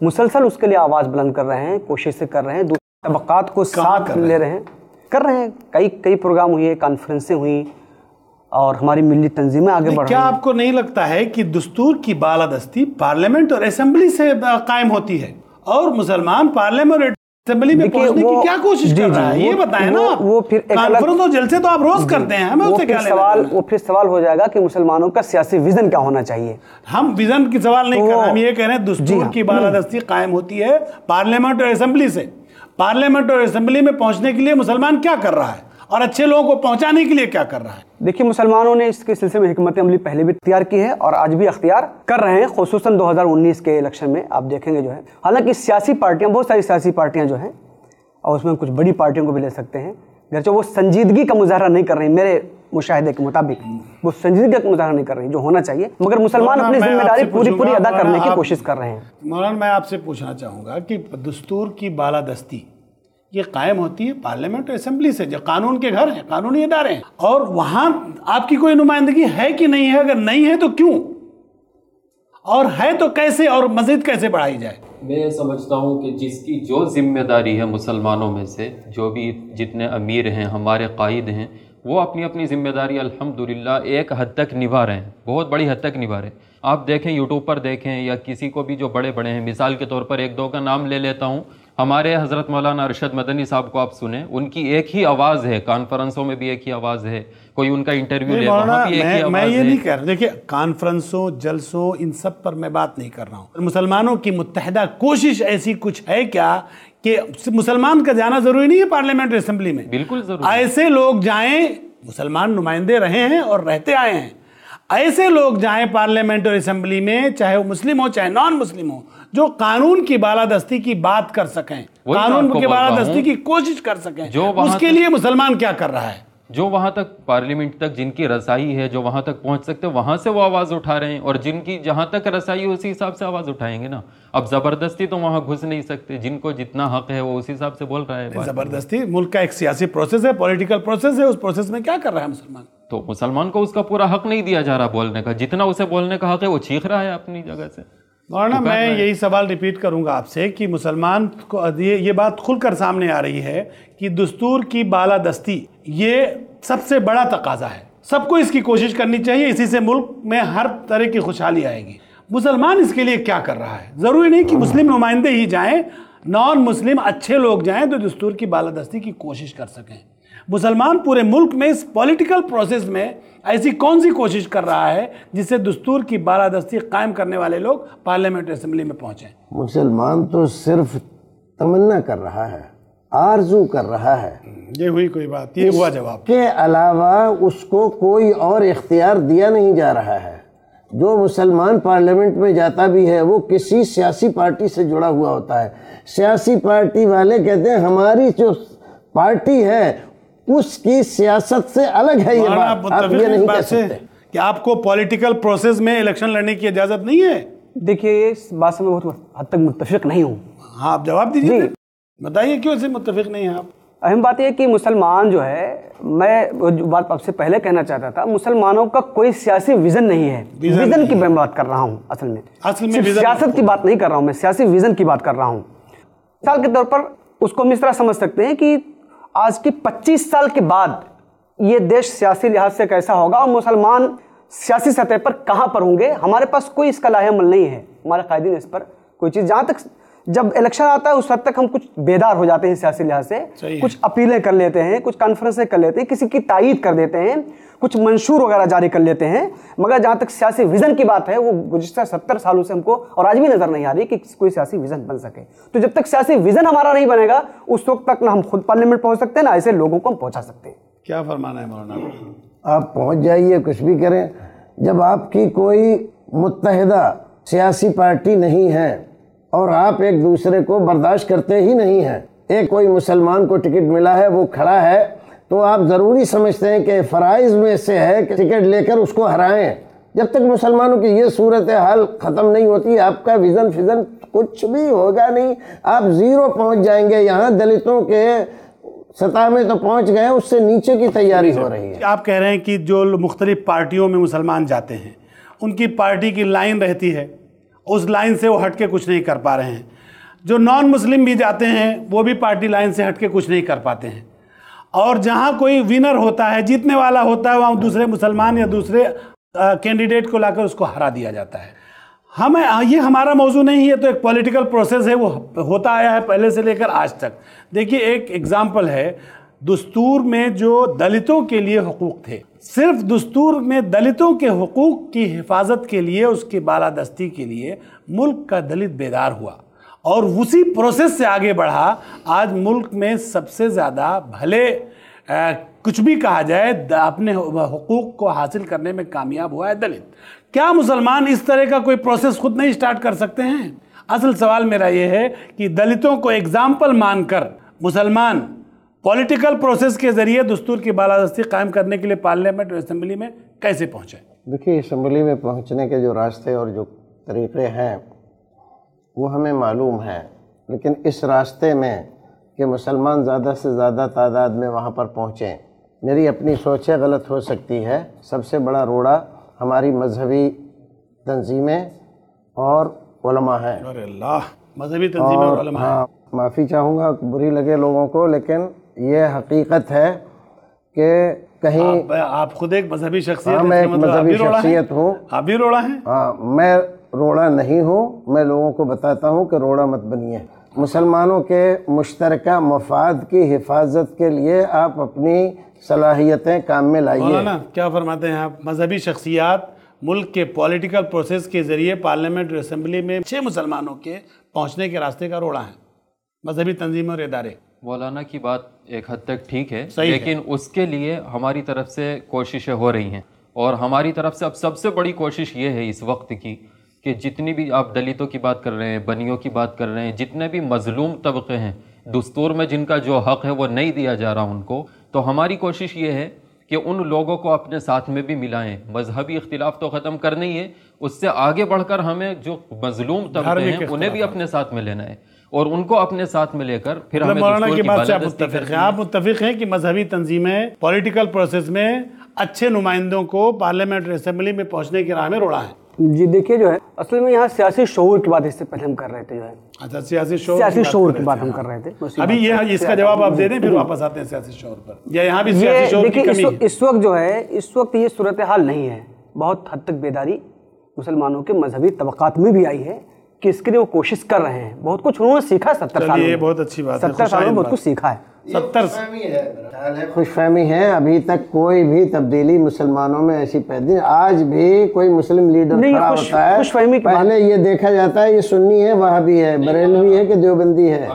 مسلسل اس کے لیے آواز بلند کر رہے ہیں کوششیں کر رہے ہیں دوسرے طبقات کو ساتھ لے رہے ہیں۔ کر رہے ہیں۔ کئی کئی پروگرام ہوئے کانفرنسیں ہوئیں اور ہماری ملی تنظیمیں آگے بڑھ رہی کیا آپ کو نہیں لگتا ہے کہ دستور کی بالادستی پارلیمنٹ اور اسمبلی سے قائم ہوتی ہے اور مسلمان پارلیمنٹ اور اسمبلی میں پہنچنے کی کیا کوشش جی، کر جی، رہا ہے؟ یہ بتائیں نا وہ- پھر کانفرنس اور جلسے تو آپ روز کرتے ہیں ہمیں اس وہ سے پھر کیا سوال؟ وہ پھر سوال ہو جائے گا کہ مسلمانوں کا سیاسی ویژن کیا ہونا چاہیے۔ ہم ویژن کی سوال نہیں کر رہے ہم یہ کہہ رہے ہیں جی دستور ہاں۔ کی بالادستی قائم ہوتی ہے پارلیمنٹ اور اسمبلی سے۔ پارلیمنٹ اور اسمبلی میں پہنچنے کے لیے مسلمان کیا کر رہا ہے؟ اور اچھے لوگوں کو پہنچانے کے لیے کیا کر رہا ہے؟ دیکھیے مسلمانوں نے اس کے سلسلے میں حکمت عملی پہلے بھی اختیار کی ہے اور آج بھی اختیار کر رہے ہیں خصوصاً دو ہزار انیس کے الیکشن میں۔ آپ دیکھیں گے جو ہے حالانکہ سیاسی پارٹیاں بہت ساری سیاسی پارٹیاں جو ہیں اور اس میں کچھ بڑی پارٹیوں کو بھی لے سکتے ہیں۔ گرچہ وہ سنجیدگی کا مظاہرہ نہیں کر رہی میرے مشاہدے کے مطابق وہ سنجیدگی کا مظاہرہ نہیں کر رہی جو ہونا چاہیے۔ مگر مسلمان اپنی ذمہ داری پوری پوری ادا کرنے کی کوشش کر رہے ہیں۔ مولانا میں آپ سے پوچھنا چاہوں گا کہ دستور کی بالادستی یہ قائم ہوتی ہے پارلیمنٹ اور اسمبلی سے، جو قانون کے گھر ہیں، قانونی ادارے ہیں۔ اور وہاں آپ کی کوئی نمائندگی ہے کہ نہیں ہے؟ اگر نہیں ہے تو کیوں؟ اور ہے تو کیسے اور مزید کیسے بڑھائی جائے؟ میں یہ سمجھتا ہوں کہ جس کی جو ذمہ داری ہے مسلمانوں میں سے، جو بھی جتنے امیر ہیں، ہمارے قائد ہیں، وہ اپنی اپنی ذمہ داری الحمدللہ ایک حد تک نبھا رہے ہیں۔ بہت بڑی حد تک نبھا رہے ہیں۔ آپ دیکھیں یوٹیوب پر دیکھیں یا کسی کو بھی جو بڑے بڑے ہیں، مثال کے طور پر ایک دو کا نام لے لیتا ہوں۔ ہمارے حضرت مولانا ارشد مدنی صاحب کو آپ سنیں ان کی ایک ہی آواز ہے کانفرنسوں میں بھی ایک ہی آواز ہے کوئی ان کا انٹرویو لے وہاں بھی ایک ہی میں میں آواز یہ نہیں کہہ رہا دیکھیے کانفرنسوں جلسوں ان سب پر میں بات نہیں کر رہا ہوں۔ مسلمانوں کی متحدہ کوشش ایسی کچھ ہے کیا کہ مسلمان کا جانا ضروری نہیں ہے پارلیمنٹ اسمبلی میں؟ بالکل ضرور ایسے لوگ جائیں مسلمان نمائندے رہے ہیں اور رہتے آئے ہیں۔ ایسے لوگ جائیں پارلیمنٹ اور اسمبلی میں چاہے وہ مسلم ہو چاہے نان مسلم ہو جو قانون کی بالادستی کی بات کر سکیں قانون کی بالادستی۔ کی کوشش کر سکیں۔ اس کے لیے مسلمان کیا کر رہا ہے؟ جو وہاں تک پارلیمنٹ تک جن کی رسائی ہے جو وہاں تک پہنچ سکتے وہاں سے وہ آواز اٹھا رہے ہیں۔ اور جن کی جہاں تک رسائی ہے اسی حساب سے آواز اٹھائیں گے نا۔ اب زبردستی تو وہاں گھس نہیں سکتے۔ جن کو جتنا حق ہے وہ اسی حساب سے بول رہا ہے۔ زبردستی ملک کا ایک سیاسی پروسیس ہے پولیٹیکل پروسیس ہے۔ اس پروسیس میں کیا کر رہا ہے مسلمان؟ تو مسلمان کو اس کا پورا حق نہیں دیا جا رہا بولنے کا۔ جتنا اسے بولنے کا حق ہے وہ چیخ رہا ہے اپنی جگہ سے۔ مولانا میں یہی سوال ریپیٹ کروں گا آپ سے کہ مسلمان کو یہ بات کھل کر سامنے آ رہی ہے کہ دستور کی بالادستی یہ سب سے بڑا تقاضا ہے۔ سب کو اس کی کوشش کرنی چاہیے۔ اسی سے ملک میں ہر طرح کی خوشحالی آئے گی۔ مسلمان اس کے لیے کیا کر رہا ہے؟ ضروری نہیں کہ مسلم نمائندے ہی جائیں نان مسلم اچھے لوگ جائیں تو دستور کی بالادستی کی کوشش کر سکیں۔ مسلمان پورے ملک میں اس پولیٹیکل پروسیس میں ایسی کون سی کوشش کر رہا ہے جس سے دستور کی بالادستی قائم کرنے والے لوگ پارلیمنٹ اسمبلی میں پہنچیں؟ مسلمان تو صرف تمنا کر رہا ہے آرزو کر رہا ہے۔ یہ ہوئی کوئی بات یہ ہوا جواب۔ کے علاوہ اس کو کوئی اور اختیار دیا نہیں جا رہا ہے۔ جو مسلمان پارلیمنٹ میں جاتا بھی ہے وہ کسی سیاسی پارٹی سے جڑا ہوا ہوتا ہے۔ سیاسی پارٹی والے کہتے ہیں ہماری جو پارٹی ہے اس کی سیاست سے الگ ہے یہ بات آپ یہ نہیں کہہ سے سکتے۔ کہ آپ کو پولیٹیکل پروسیس میں الیکشن لڑنے کی اجازت نہیں ہے؟ دیکھیے اس بات سے میں بہت حد تک متفق نہیں ہوں۔ ہاں آپ جواب دیجیے جی۔ بتائیے کیوں اسے متفق نہیں ہیں آپ؟ اہم بات یہ ہے کہ مسلمان جو ہے میں جو بات آپ سے پہلے کہنا چاہتا تھا مسلمانوں کا کوئی سیاسی ویژن نہیں ہے۔ ویژن ویژن کی میں بات کر رہا ہوں اصل میں۔ اصل میں سیاست کی بات نہیں کر رہا ہوں میں سیاسی ویژن کی بات کر رہا ہوں۔ مثال کے طور پر اس کو ہم اس طرح سمجھ سکتے ہیں کہ آج کی پچیس سال کے بعد یہ دیش سیاسی لحاظ سے کیسا ہوگا اور مسلمان سیاسی سطح پر کہاں پر ہوں گے؟ ہمارے پاس کوئی اس کا لاہ عمل نہیں ہے۔ ہمارے قائدین اس پر کوئی چیز جہاں تک جب الیکشن آتا ہے اس حد تک ہم کچھ بیدار ہو جاتے ہیں سیاسی لحاظ سے۔ کچھ اپیلیں کر لیتے ہیں کچھ کانفرنسیں کر لیتے ہیں کسی کی تائید کر دیتے ہیں۔ کچھ منشور وغیرہ جاری کر لیتے ہیں۔ مگر جہاں تک سیاسی ویژن کی بات ہے وہ گزشتہ ستر سالوں سے ہم کو اور آج بھی نظر نہیں آ رہی کہ کوئی سیاسی ویژن بن سکے۔ تو جب تک سیاسی ویژن ہمارا نہیں بنے گا اس وقت تک نہ ہم خود پارلیمنٹ پہنچ سکتے ہیں نہ ایسے لوگوں کو ہم پہنچا سکتے۔ ہیں کیا فرمانا ہے مولانا؟ آپ پہنچ جائیے کچھ بھی کریں۔ جب آپ کی کوئی متحدہ سیاسی پارٹی نہیں ہے اور آپ ایک دوسرے کو برداشت کرتے ہی نہیں ہیں ایک کوئی مسلمان کو ٹکٹ ملا ہے وہ کھڑا ہے تو آپ ضروری سمجھتے ہیں کہ فرائض میں سے ہے کہ ٹکٹ لے کر اس کو ہرائیں۔ جب تک مسلمانوں کی یہ صورت حال ختم نہیں ہوتی، آپ کا ویژن فیزن کچھ بھی ہوگا نہیں۔ آپ زیرو پہنچ جائیں گے۔ یہاں دلتوں کے سطح میں تو پہنچ گئے، اس سے نیچے کی تیاری ہو رہی ہے۔ آپ کہہ رہے ہیں کہ جو مختلف پارٹیوں میں مسلمان جاتے ہیں، ان کی پارٹی کی لائن رہتی ہے۔ اس لائن سے وہ ہٹ کے کچھ نہیں کر پا رہے ہیں۔ جو نان مسلم بھی جاتے ہیں، وہ بھی پارٹی لائن سے ہٹ کے کچھ نہیں کر پاتے ہیں۔ اور جہاں کوئی ونر ہوتا ہے، جیتنے والا ہوتا ہے، وہاں دوسرے مسلمان یا دوسرے کینڈیڈیٹ کو لا کر اس کو ہرا دیا جاتا ہے۔ ہمیں یہ ہمارا موضوع نہیں ہے، تو ایک پولیٹیکل پروسیس ہے، وہ ہوتا آیا ہے پہلے سے لے کر آج تک۔ دیکھیے، ایک اگزامپل ہے، دستور میں جو دلتوں کے لیے حقوق تھے۔ صرف دستور میں دلتوں کے حقوق کی حفاظت کے لیے، اس کی بالادستی کے لیے ملک کا دلت بیدار ہوا۔ اور اسی پروسیس سے آگے بڑھا، آج ملک میں سب سے زیادہ بھلے کچھ بھی کہا جائے اپنے حقوق کو حاصل کرنے میں کامیاب ہوا ہے دلت۔ کیا مسلمان اس طرح کا کوئی پروسیس خود نہیں سٹارٹ کر سکتے ہیں؟ اصل سوال میرا یہ ہے کہ دلتوں کو اگزامپل مان کر مسلمان پولیٹیکل پروسیس کے ذریعے دستور کی بالادستی قائم کرنے کے لیے پارلیمنٹ اور اسمبلی میں کیسے پہنچے؟ دیکھیے اسمبلی میں پہنچنے کے جو راستے اور جو طریقے ہیں وہ ہمیں معلوم ہے۔ لیکن اس راستے میں کہ مسلمان زیادہ سے زیادہ تعداد میں وہاں پر پہنچیں میری اپنی سوچیں غلط ہو سکتی ہے۔ سب سے بڑا روڑا ہماری مذہبی تنظیمیں اور علماء ہیں۔ اللہ مذہبی تنظیمیں اور علماء ہاں معافی چاہوں گا بری لگے لوگوں کو لیکن یہ حقیقت ہے کہ کہیں آپ خود ایک مذہبی شخصیت ہاں میں ایک مطلب مذہبی؟ شخصیت ہوں۔ آپ بھی روڑا ہیں؟ ہاں میں روڑا نہیں ہوں میں لوگوں کو بتاتا ہوں کہ روڑا مت بنیے۔ مسلمانوں کے مشترکہ مفاد کی حفاظت کے لیے آپ اپنی صلاحیتیں کام میں لائیے۔ مولانا کیا فرماتے ہیں آپ؟ مذہبی شخصیات ملک کے پولیٹیکل پروسیس کے ذریعے پارلیمنٹ اور اسمبلی میں چھ مسلمانوں کے پہنچنے کے راستے کا روڑا ہے مذہبی تنظیمیں اور ادارے۔ مولانا کی بات ایک حد تک ٹھیک ہے صحیح ہے۔ لیکن اس کے لیے ہماری طرف سے کوششیں ہو رہی ہیں۔ اور ہماری طرف سے اب سب سے بڑی کوشش یہ ہے اس وقت کی کہ جتنی بھی آپ دلتوں کی بات کر رہے ہیں بنیوں کی بات کر رہے ہیں جتنے بھی مظلوم طبقے ہیں دستور میں جن کا جو حق ہے وہ نہیں دیا جا رہا ان کو تو ہماری کوشش یہ ہے کہ ان لوگوں کو اپنے ساتھ میں بھی ملائیں۔ مذہبی اختلاف تو ختم کرنا ہی ہے اس سے آگے بڑھ کر ہمیں جو مظلوم طبقے ہیں انہیں بھی اپنے ساتھ میں لینا ہے۔ اور ان کو اپنے ساتھ میں لے کر پھر مطلب ہمیں مولانا کی بات سے آپ متفق ہیں۔ آپ متفق ہیں کہ مذہبی تنظیمیں پولیٹیکل پروسیس میں اچھے نمائندوں کو پارلیمنٹری اسمبلی میں پہنچنے کی راہ میں روڑا ہے جی دیکھیے جو ہے اصل میں یہاں سیاسی شعور کی بات اس سے پہلے ہم کر رہے تھے جو ہے۔ اچھا سیاسی شعور سیاسی شعور کی بات ہم ہاں۔ کر رہے تھے۔ ابھی یہ اس کا جواب آپ دے دیں پھر واپس آتے ہیں سیاسی شعور پر۔ یا یہاں بھی سیاسی شعور کی کمی ہے۔ اس وقت جو ہے اس وقت یہ صورتحال نہیں ہے۔ بہت حد تک بیداری مسلمانوں کے مذہبی طبقات میں بھی آئی ہے۔ کہ اس کے لیے وہ کوشش کر رہے ہیں؟ بہت کچھ انہوں نے سیکھا ہے ستر سالوں یہ میں۔ بہت اچھی بات ہے، ستر سالوں میں بہت کچھ سیکھا ہے۔ ستر خوش فہمی ہے ابھی تک کوئی بھی تبدیلی مسلمانوں میں ایسی پیدا آج بھی کوئی مسلم لیڈر نہیں، کھڑا خوش- ہوتا ہے۔ خوش فہمی پہلے یہ دیکھا جاتا ہے یہ سنی ہے وہابی ہے بریلوی ہے کہ دیوبندی ہے۔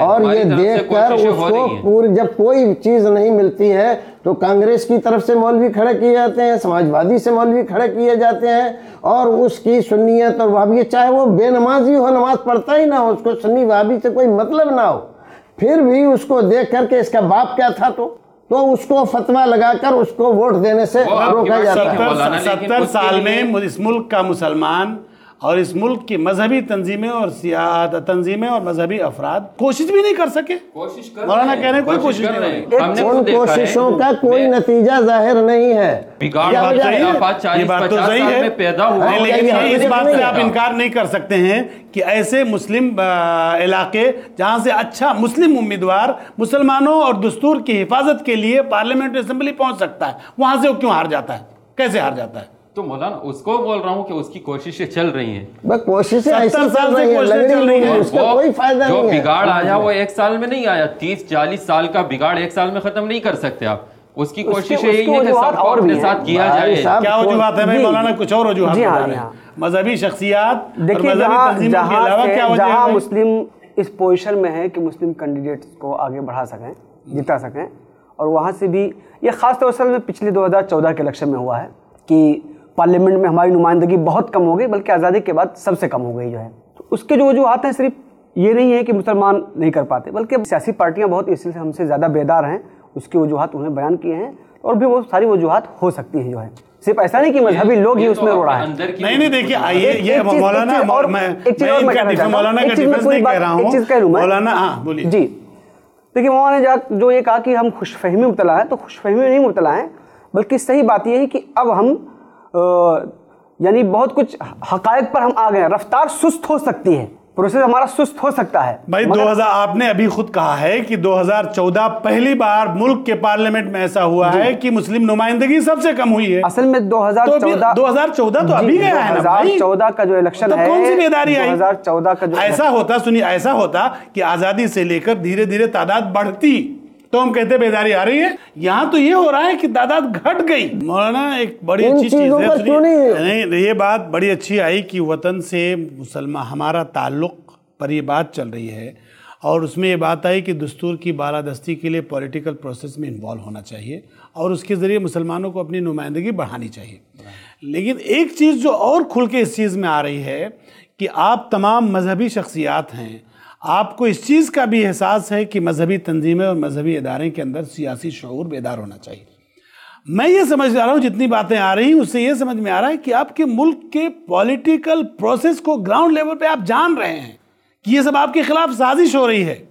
اور یہ دیکھ کر اس کو پوری جب کوئی چیز نہیں ملتی ہے تو کانگریس کی طرف سے مولوی کھڑے کیے جاتے ہیں سماجوادی سے مولوی کھڑے کیے جاتے ہیں۔ اور اس کی سنیت اور وہابیت چاہے وہ بے نمازی ہو نماز پڑھتا ہی نہ ہو اس کو سنی وہابی سے کوئی مطلب نہ ہو۔ پھر بھی اس کو دیکھ کر کے اس کا باپ کیا تھا تو؟ تو اس کو فتویٰ لگا کر اس کو ووٹ دینے سے روکا جاتا ہے۔ ستر سال میں اس ملک کا مسلمان اور اس ملک کی مذہبی تنظیمیں اور سیاحت تنظیمیں اور مذہبی افراد کوشش بھی نہیں کر سکے۔ کوشش کر مولانا کہہ رہے ہیں کوئی کوشش کر نہیں ان خود دیکھا ہے۔ کوششوں کا کوئی نتیجہ ظاہر نہیں ہے۔ یہ بات تو صحیح ہے۔ میں پیدا ہوا۔ نہیں، اور لیکن اس بات سے۔ آپ انکار نہیں کر سکتے ہیں کہ ایسے مسلم علاقے جہاں سے اچھا مسلم امیدوار مسلمانوں اور دستور کی حفاظت کے لیے پارلیمنٹ اسمبلی پہنچ سکتا ہے وہاں سے وہ کیوں ہار جاتا ہے؟ کیسے ہار جاتا ہے؟ تو مولانا اس کو بول رہا ہوں کہ اس کی کوششیں چل رہی ہیں کوششیں ستر سال سے ہیں کوششیں چل رہی ہیں۔ ہیں اس کا کوئی فائدہ جو نہیں ہے بگاڑ آیا وہ ایک سال میں نہیں آیا تیس چالیس سال کا بگاڑ ایک سال میں ختم نہیں کر سکتے آپ اس کی کوشش اس یہی ہے کہ سب کو اپنے ہیں۔ ساتھ کیا بھائی جائے کیا وجوہات ہے میں جی۔ مولانا کچھ اور وجوہات جی ہاں، بتا رہے جی ہیں ہاں۔ مذہبی شخصیات اور دیکھیے مذہبی جہاں تنظیموں کے جہاں علاوہ سے کیا وجہ جہاں ہے مسلم اس پوزیشن میں ہے کہ مسلم کینڈیڈیٹس کو آگے بڑھا سکیں جتا سکیں اور وہاں سے بھی یہ خاص طور سے پچھلے دو ہزار چودہ کے الیکشن میں ہوا ہے کہ پارلیمنٹ میں ہماری نمائندگی بہت کم ہو گئی بلکہ آزادی کے بعد سب سے کم ہو گئی جو ہے۔ تو اس کے جو وجوہات ہیں صرف یہ نہیں ہے کہ مسلمان نہیں کر پاتے بلکہ سیاسی پارٹیاں بہت اس سے ہم سے زیادہ بیدار ہیں۔ اس کے وجوہات انہیں بیان کیے ہیں اور بھی وہ ساری وجوہات ہو سکتی ہیں جو ہے صرف ایسا نہیں کہ مذہبی لوگ ہی اس میں اپنے روڑا ہے۔ کی نہیں نہیں دیکھیے آئیے یہ مولانا میں ایک چیز میں کہہ رہا ہوں۔ مولانا ہاں بولیے۔ جی۔ دیکھیے مولانا جو یہ کہا کہ ہم خوش فہمی مبتلا ہیں تو خوش فہمی میں نہیں مبتلا ہیں بلکہ صحیح بات یہ ہے کہ اب ہم یعنی بہت کچھ حقائق پر ہم آ گئے ہیں۔ رفتار سست ہو سکتی ہے۔ پروسیس ہمارا سست ہو سکتا ہے۔ بھائی دو ہزار آپ نے ابھی خود کہا ہے کہ دو ہزار چودہ پہلی بار ملک کے پارلیمنٹ میں ایسا ہوا ہے کہ مسلم نمائندگی سب سے کم ہوئی ہے۔ اصل میں دو ہزار چودہ دو ہزار چودہ تو ابھی گیا ہے ہزار چودہ کا جو الیکشن ہے کون سی بیداری آئی؟ ہزار چودہ کا جو ایسا ہوتا سنی ایسا ہوتا کہ آزادی سے لے کر دھیرے دھیرے تعداد بڑھتی۔ تو ہم کہتے بیداری آ رہی ہے۔ یہاں تو یہ ہو رہا ہے کہ تعداد گھٹ گئی۔ مولانا ایک بڑی اچھی چیز ہے یہ بات بڑی اچھی آئی کہ وطن سے مسلمان ہمارا تعلق پر یہ بات چل رہی ہے۔ اور اس میں یہ بات آئی کہ دستور کی بالادستی کے لیے پولیٹیکل پروسیس میں انوالو ہونا چاہیے۔ اور اس کے ذریعے مسلمانوں کو اپنی نمائندگی بڑھانی چاہیے۔ لیکن ایک چیز جو اور کھل کے اس چیز میں آ رہی ہے کہ آپ تمام مذہبی شخصیات ہیں۔ آپ کو اس چیز کا بھی احساس ہے کہ مذہبی تنظیمیں اور مذہبی ادارے کے اندر سیاسی شعور بیدار ہونا چاہیے۔ میں یہ سمجھ رہا ہوں جتنی باتیں آ رہی ہیں، اس سے یہ سمجھ میں آ رہا ہے کہ آپ کے ملک کے پولیٹیکل پروسیس کو گراؤنڈ لیول پہ آپ جان رہے ہیں کہ یہ سب آپ کے خلاف سازش ہو رہی ہے۔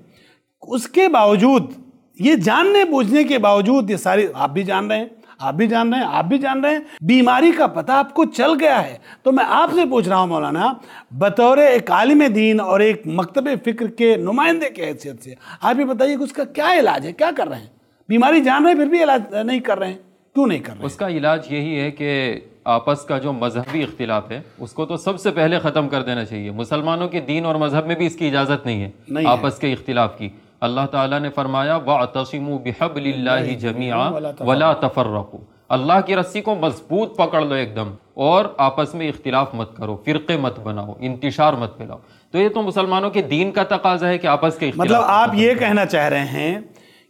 اس کے باوجود، یہ جاننے بوجھنے کے باوجود یہ ساری آپ بھی جان رہے ہیں۔ آپ بھی جان رہے ہیں آپ بھی جان رہے ہیں۔ بیماری کا پتہ آپ کو چل گیا ہے۔ تو میں آپ سے پوچھ رہا ہوں مولانا بطور ایک عالم دین اور ایک مکتب فکر کے نمائندے کے حیثیت سے آپ یہ بتائیے کہ اس کا کیا علاج ہے کیا کر رہے ہیں؟ بیماری جان رہے ہیں پھر بھی علاج نہیں کر رہے ہیں۔ کیوں نہیں کر رہے ہیں؟ اس کا علاج یہی ہے کہ آپس کا جو مذہبی اختلاف ہے اس کو تو سب سے پہلے ختم کر دینا چاہیے۔ مسلمانوں کے دین اور مذہب میں بھی اس کی اجازت نہیں ہے نہیں ہے۔ آپس کے اختلاف کی۔ اللہ تعالیٰ نے فرمایا وَاعْتَصِمُوا بِحَبْلِ اللَّهِ جَمِيعًا وَلَا تَفَرَّقُوا. اللہ کی رسی کو مضبوط پکڑ لو ایک دم اور آپس میں اختلاف مت کرو فرقے مت بناؤ انتشار مت پھیلاؤ۔ تو یہ تو مسلمانوں کے دین کا تقاضا ہے کہ آپس کے اختلاف مطلب آپ یہ کہنا چاہ رہے ہیں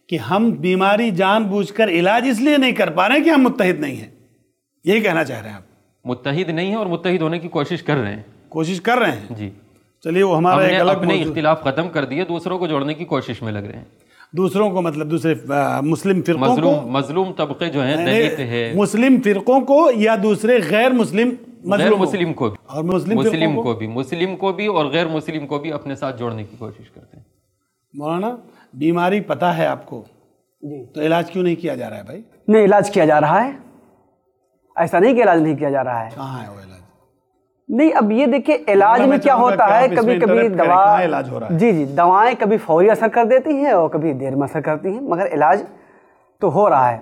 کہ ہم بیماری جان بوجھ کر علاج اس لیے نہیں کر پا رہے ہیں کہ ہم متحد نہیں ہیں۔ یہی کہنا چاہ رہے ہیں آپ۔ متحد نہیں ہے اور متحد ہونے کی کوشش کر رہے ہیں۔ کوشش کر رہے ہیں؟ جی۔ چلیے وہ ہمارا ایک الگ اپنے اختلاف ختم کر دیے دوسروں کو جوڑنے کی کوشش میں لگ رہے ہیں۔ دوسروں کو مطلب دوسرے مسلم فرقوں مظلوم, کو مظلوم طبقے جو ہیں مسلم فرقوں کو یا دوسرے غیر مسلم غیر مسلم کو بھی۔ اور مسلم, مسلم کو, کو بھی مسلم کو بھی اور غیر مسلم کو بھی اپنے ساتھ جوڑنے کی کوشش کرتے ہیں۔ مولانا بیماری پتہ ہے آپ کو؟ جی۔ تو علاج کیوں نہیں کیا جا رہا ہے بھائی؟ نہیں علاج کیا جا رہا ہے؟ ایسا نہیں کہ علاج نہیں کیا جا رہا ہے۔ کہاں ہے وہ علاج؟ نہیں اب یہ دیکھیں علاج مطلب میں کیا ہوتا ہے؟ کبھی کبھی دوا جی جی دوائیں کبھی فوری اثر کر دیتی ہیں اور کبھی دیر میں اثر کرتی ہیں مگر علاج تو ہو رہا ہے۔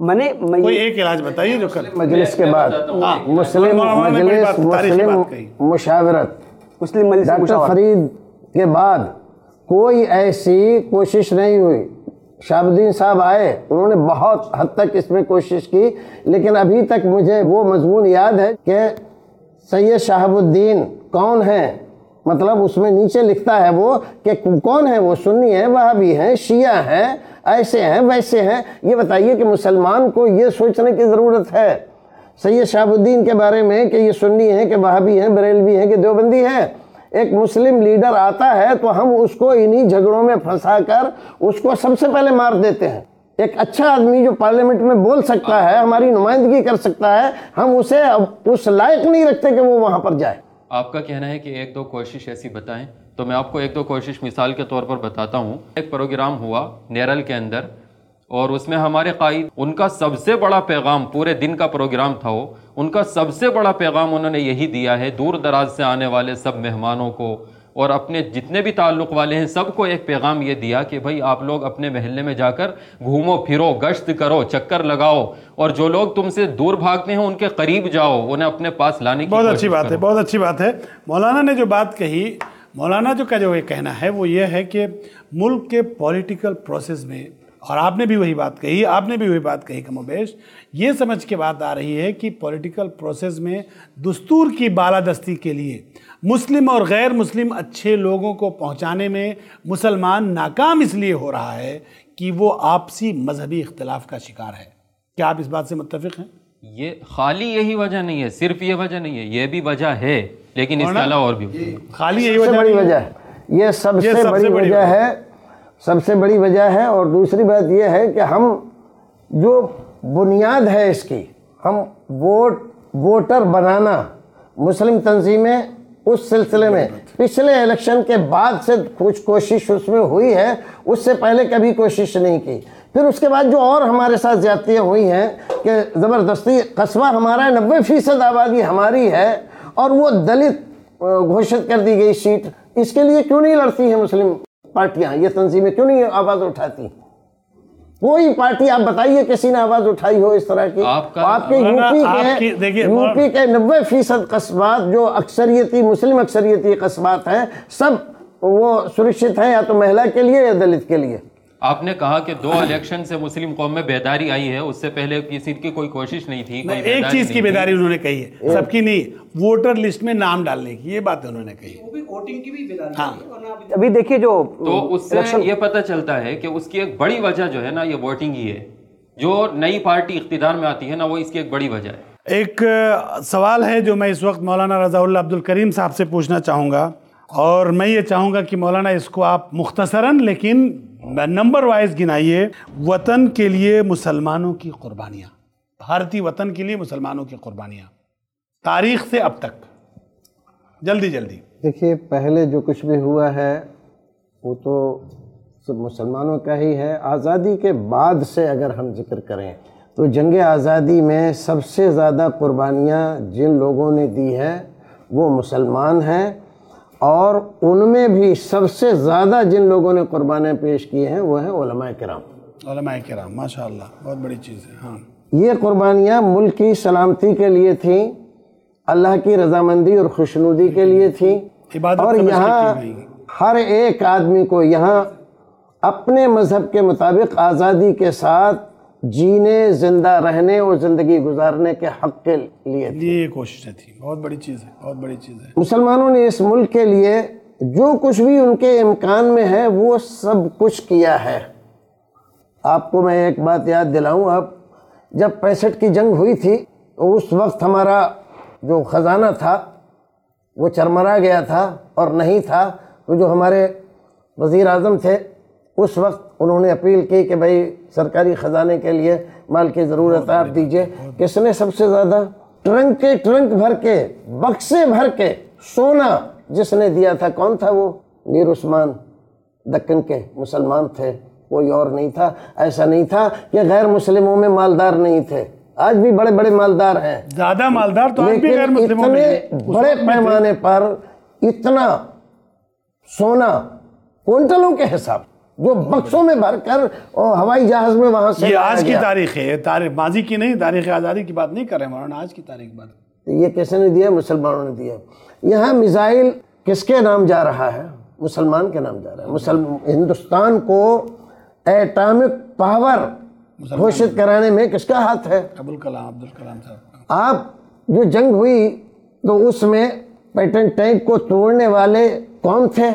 میں نے کوئی ایک علاج بتائیے جو کل مجلس کے بعد۔ ہاں، مسلم مجلس مسلم مشاورت۔ مسلم مجلس ڈاکٹر فرید کے بعد کوئی ایسی کوشش نہیں ہوئی۔ شابدین صاحب آئے انہوں نے بہت حد تک اس میں کوشش کی لیکن ابھی تک مجھے وہ مضمون یاد ہے کہ سید شہاب الدین، کون ہیں؟ مطلب اس میں نیچے لکھتا ہے وہ کہ کون ہے وہ؟ سنی ہے وہابی ہیں، شیعہ ہیں، ایسے ہیں، ویسے ہیں۔ یہ بتائیے کہ مسلمان کو یہ سوچنے کی ضرورت ہے سید شہاب الدین کے بارے میں کہ یہ سنی ہیں کہ وہابی ہیں، بریلوی ہیں، کہ دیوبندی ہیں۔ ایک مسلم لیڈر آتا ہے تو ہم اس کو انہی جھگڑوں میں پھنسا کر اس کو سب سے پہلے مار دیتے ہیں۔ ایک اچھا آدمی جو پارلیمنٹ میں بول سکتا ہے، ہماری نمائندگی کر سکتا ہے، ہم اسے اس لائق نہیں رکھتے کہ وہ وہاں پر جائے۔ آپ کا کہنا ہے کہ ایک دو کوشش ایسی بتائیں۔ تو میں آپ کو ایک دو کوشش مثال کے طور پر بتاتا ہوں۔ ایک پروگرام ہوا نیرل کے اندر اور اس میں ہمارے قائد، ان کا سب سے بڑا پیغام پورے دن کا پروگرام تھا وہ، ان کا سب سے بڑا پیغام انہوں نے یہی دیا ہے، دور دراز سے آنے والے سب مہمانوں کو اور اپنے جتنے بھی تعلق والے ہیں سب کو ایک پیغام یہ دیا کہ بھائی آپ لوگ اپنے محلے میں جا کر گھومو پھرو گشت کرو چکر لگاؤ اور جو لوگ تم سے دور بھاگتے ہیں ان کے قریب جاؤ انہیں اپنے پاس لانے کی بہت اچھی بات کرو. ہے بہت اچھی بات ہے مولانا نے جو بات کہی مولانا جو کا جو یہ کہنا ہے وہ یہ ہے کہ ملک کے پولیٹیکل پروسیس میں اور آپ نے بھی وہی بات کہی آپ نے بھی وہی بات کہی کم و بیش۔ یہ سمجھ کے بات آ رہی ہے کہ پولیٹیکل پروسیس میں دستور کی بالادستی کے لیے مسلم اور غیر مسلم اچھے لوگوں کو پہنچانے میں مسلمان ناکام اس لیے ہو رہا ہے کہ وہ آپسی مذہبی اختلاف کا شکار ہے۔ کیا آپ اس بات سے متفق ہیں؟ یہ خالی یہی وجہ نہیں ہے صرف یہ وجہ نہیں ہے یہ بھی وجہ ہے لیکن اس کے علاوہ اور بھی۔ خالی یہی وجہ ہے۔ یہ سب سے بڑی وجہ ہے۔ سب سے بڑی وجہ ہے اور دوسری بات یہ ہے کہ ہم جو بنیاد ہے اس کی، ہم ووٹ، ووٹر بنانا مسلم تنظیمیں اس سلسلے میں، پچھلے الیکشن کے بعد سے کچھ کوشش اس میں ہوئی ہے، اس سے پہلے کبھی کوشش نہیں کی۔ پھر اس کے بعد جو اور ہمارے ساتھ زیادتیاں ہوئی ہیں کہ زبردستی قصبہ ہمارا ہے نوے فیصد آبادی ہماری ہے اور وہ دلت گھوشت کر دی گئی سیٹ۔ اس کے لیے کیوں نہیں لڑتی ہے مسلم؟ پارٹیاں یہ تنظیمیں کیوں نہیں آواز اٹھاتی؟ کوئی پارٹی آپ بتائیے کسی نے آواز اٹھائی ہو اس طرح کی؟ آپ کے یو پی کے یو پی کے نوے فیصد قصبات جو اکثریتی مسلم اکثریتی قصبات ہیں سب وہ سرکشت ہیں یا تو مہیلا کے لیے یا دلت کے لیے؟ آپ نے کہا کہ دو الیکشن سے مسلم قوم میں بیداری آئی ہے اس سے پہلے کسی کی کوئی کوشش نہیں تھی ایک چیز کی بیداری انہوں نے کہی ہے سب کی نہیں ووٹر لسٹ میں نام ڈالنے کی یہ بات انہوں نے کہی ہاں۔ ابھی دیکھیے جو تو اس سے یہ پتہ چلتا ہے کہ اس کی ایک بڑی وجہ جو ہے نا یہ ووٹنگ ہی ہے۔ جو نئی پارٹی اقتدار میں آتی ہے نا وہ اس کی ایک بڑی وجہ ہے۔ ایک سوال ہے جو میں اس وقت مولانا رضا اللہ عبد الکریم صاحب سے پوچھنا چاہوں گا اور میں یہ چاہوں گا کہ مولانا اس کو آپ مختصراً لیکن نمبر وائز گنائیے، وطن کے لیے مسلمانوں کی قربانیاں۔ بھارتی وطن کے لیے مسلمانوں کی قربانیاں۔ تاریخ سے اب تک۔ جلدی جلدی۔ دیکھیے، پہلے جو کچھ بھی ہوا ہے، وہ تو مسلمانوں کا ہی ہے۔ آزادی کے بعد سے اگر ہم ذکر کریں، تو جنگ آزادی میں سب سے زیادہ قربانیاں جن لوگوں نے دی ہے وہ مسلمان ہیں۔ اور ان میں بھی سب سے زیادہ جن لوگوں نے قربانیں پیش کی ہیں وہ ہیں علماء کرام۔ علماء کرام ماشاء اللہ بہت بڑی چیز ہے ہاں۔ یہ قربانیاں ملک کی سلامتی کے لیے تھیں اللہ کی رضامندی اور خوشنودی کے لیے تھیں۔ اور یہاں ہر ایک آدمی کو یہاں اپنے مذہب کے مطابق آزادی کے ساتھ جینے زندہ رہنے اور زندگی گزارنے کے حق کے لیے یہ کوششیں تھیں۔ بہت بڑی چیز ہے بہت بڑی چیز ہے۔ مسلمانوں نے اس ملک کے لیے جو کچھ بھی ان کے امکان میں ہے وہ سب کچھ کیا ہے۔ آپ کو میں ایک بات یاد دلاؤں آپ جب پینسٹھ کی جنگ ہوئی تھی تو اس وقت ہمارا جو خزانہ تھا وہ چرمرا گیا تھا اور نہیں تھا۔ تو جو ہمارے وزیر اعظم تھے اس وقت انہوں نے اپیل کی کہ بھائی سرکاری خزانے کے لیے مال کی ضرورت ہے آپ دیجیے۔ کس نے سب سے زیادہ ٹرنک کے ٹرنک بھر کے بکسے بھر کے سونا جس نے دیا تھا کون تھا وہ؟ میر عثمان۔ دکن کے مسلمان تھے کوئی اور نہیں تھا۔ ایسا نہیں تھا کہ غیر مسلموں میں مالدار نہیں تھے۔ آج بھی بڑے بڑے مالدار ہیں۔ زیادہ مالدار تو آج بھی غیر مسلموں میں۔ بڑے پیمانے پر اتنا سونا کونٹلوں کے حساب جو بکسوں میں بھر کر ہوائی جہاز میں وہاں سے یہ آج کی۔ تاریخ ہے تاریخ ماضی کی نہیں تاریخ آزادی کی بات نہیں کر رہے ہیں مولانا آج کی تاریخ بات۔ یہ کیسے نے دیا؟ مسلمانوں نے دیا۔ یہاں میزائل کس کے نام جا رہا ہے؟ مسلمان کے نام جا رہا ہے۔ مسلم ہندوستان کو ایٹامک پاور گھوشت کرانے میں کس کا ہاتھ ہے؟ ابوالکلام عبدالکلام صاحب۔ آپ جو جنگ ہوئی تو اس میں پیٹن ٹینک کو توڑنے والے کون تھے؟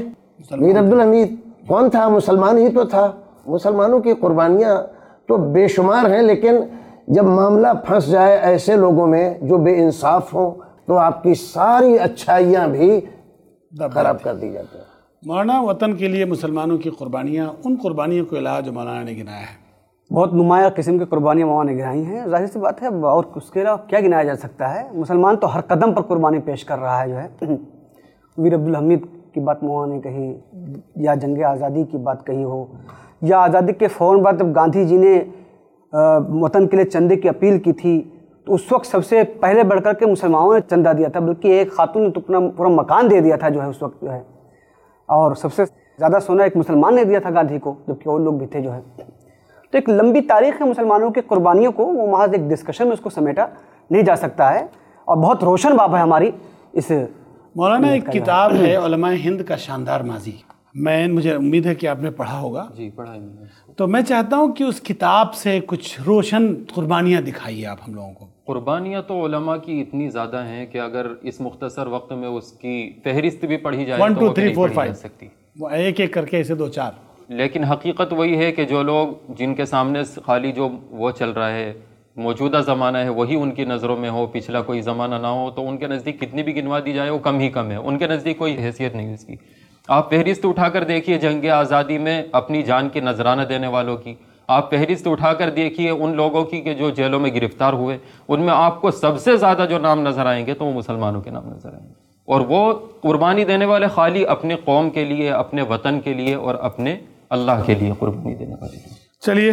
میر عبدالحمید۔ کون تھا؟ مسلمان ہی تو تھا۔ مسلمانوں کی قربانیاں تو بے شمار ہیں لیکن جب معاملہ پھنس جائے ایسے لوگوں میں جو بے انصاف ہوں تو آپ کی ساری اچھائیاں بھی خراب کر دی جاتی ہیں۔ مولانا وطن کے لیے مسلمانوں کی قربانیاں ان قربانیوں کو علاج مولانا نے گنایا ہے۔ بہت نمایاں قسم کی قربانیاں ماما نے گرائی ہیں۔ ظاہر سی بات ہے اور اس کے علاوہ کیا گنایا جا سکتا ہے؟ مسلمان تو ہر قدم پر قربانی پیش کر رہا ہے جو ہے۔ ویر عبدالحمید کی بات ماما نے کہی، یا جنگ آزادی کی بات کہی ہو، یا آزادی کے فوراً بعد جب گاندھی جی نے وطن کے لیے چندے کی اپیل کی تھی، تو اس وقت سب سے پہلے بڑھ کر کے مسلمانوں نے چندہ دیا تھا، بلکہ ایک خاتون نے تو اپنا پورا مکان دے دیا تھا جو ہے اس وقت جو ہے۔ اور سب سے زیادہ سونا ایک مسلمان نے دیا تھا گاندھی کو، جبکہ اور لوگ بھی تھے جو ہے تو ایک لمبی تاریخ ہے مسلمانوں کی قربانیوں کو، وہ محض ایک ڈسکشن میں اس کو سمیٹا نہیں جا سکتا ہے، اور بہت روشن باب ہے ہماری اس مولانا ایک کتاب ہے۔ علماء ہند کا شاندار ماضی۔ میں مجھے امید ہے کہ آپ نے پڑھا ہوگا۔ جی پڑھا۔ تو میں چاہتا ہوں کہ اس کتاب سے کچھ روشن قربانیاں دکھائیے آپ ہم لوگوں کو۔ قربانیاں تو علماء کی اتنی زیادہ ہیں کہ اگر اس مختصر وقت میں اس کی فہرست بھی پڑھی جائے تو نہیں فور پڑھی جا سکتی۔ وہ ایک ایک کر کے ایسے دو چار۔ لیکن حقیقت وہی ہے کہ جو لوگ جن کے سامنے خالی جو وہ چل رہا ہے موجودہ زمانہ ہے، وہی ان کی نظروں میں ہو، پچھلا کوئی زمانہ نہ ہو، تو ان کے نزدیک کتنی بھی گنوا دی جائے، وہ کم ہی کم ہے۔ ان کے نزدیک کوئی حیثیت نہیں اس کی۔ آپ فہرست اٹھا کر دیکھیے جنگ آزادی میں اپنی جان کی نذرانہ دینے والوں کی۔ آپ فہرست اٹھا کر دیکھیے ان لوگوں کی کہ جو جیلوں میں گرفتار ہوئے، ان میں آپ کو سب سے زیادہ جو نام نظر آئیں گے تو وہ مسلمانوں کے نام نظر آئیں گے۔ اور وہ قربانی دینے والے خالی اپنے قوم کے لیے، اپنے وطن کے لیے اور اپنے اللہ کے لیے قربانی دینے والے۔ چلیے۔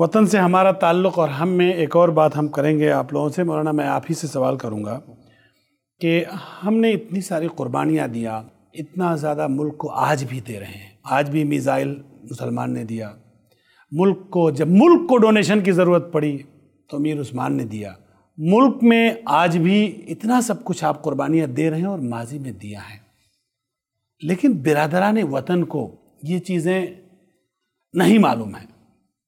وطن سے ہمارا تعلق اور ہم میں ایک اور بات ہم کریں گے آپ لوگوں سے، مولانا میں آپ ہی سے سوال کروں گا کہ ہم نے اتنی ساری قربانیاں دیا، اتنا زیادہ ملک کو آج بھی دے رہے ہیں۔ آج بھی میزائل مسلمان نے دیا۔ ملک کو، جب ملک کو ڈونیشن کی ضرورت پڑی تو امیر عثمان نے دیا۔ ملک میں آج بھی اتنا سب کچھ آپ قربانیاں دے رہے ہیں اور ماضی میں دیا ہے۔ لیکن برادران وطن کو یہ چیزیں نہیں معلوم ہیں۔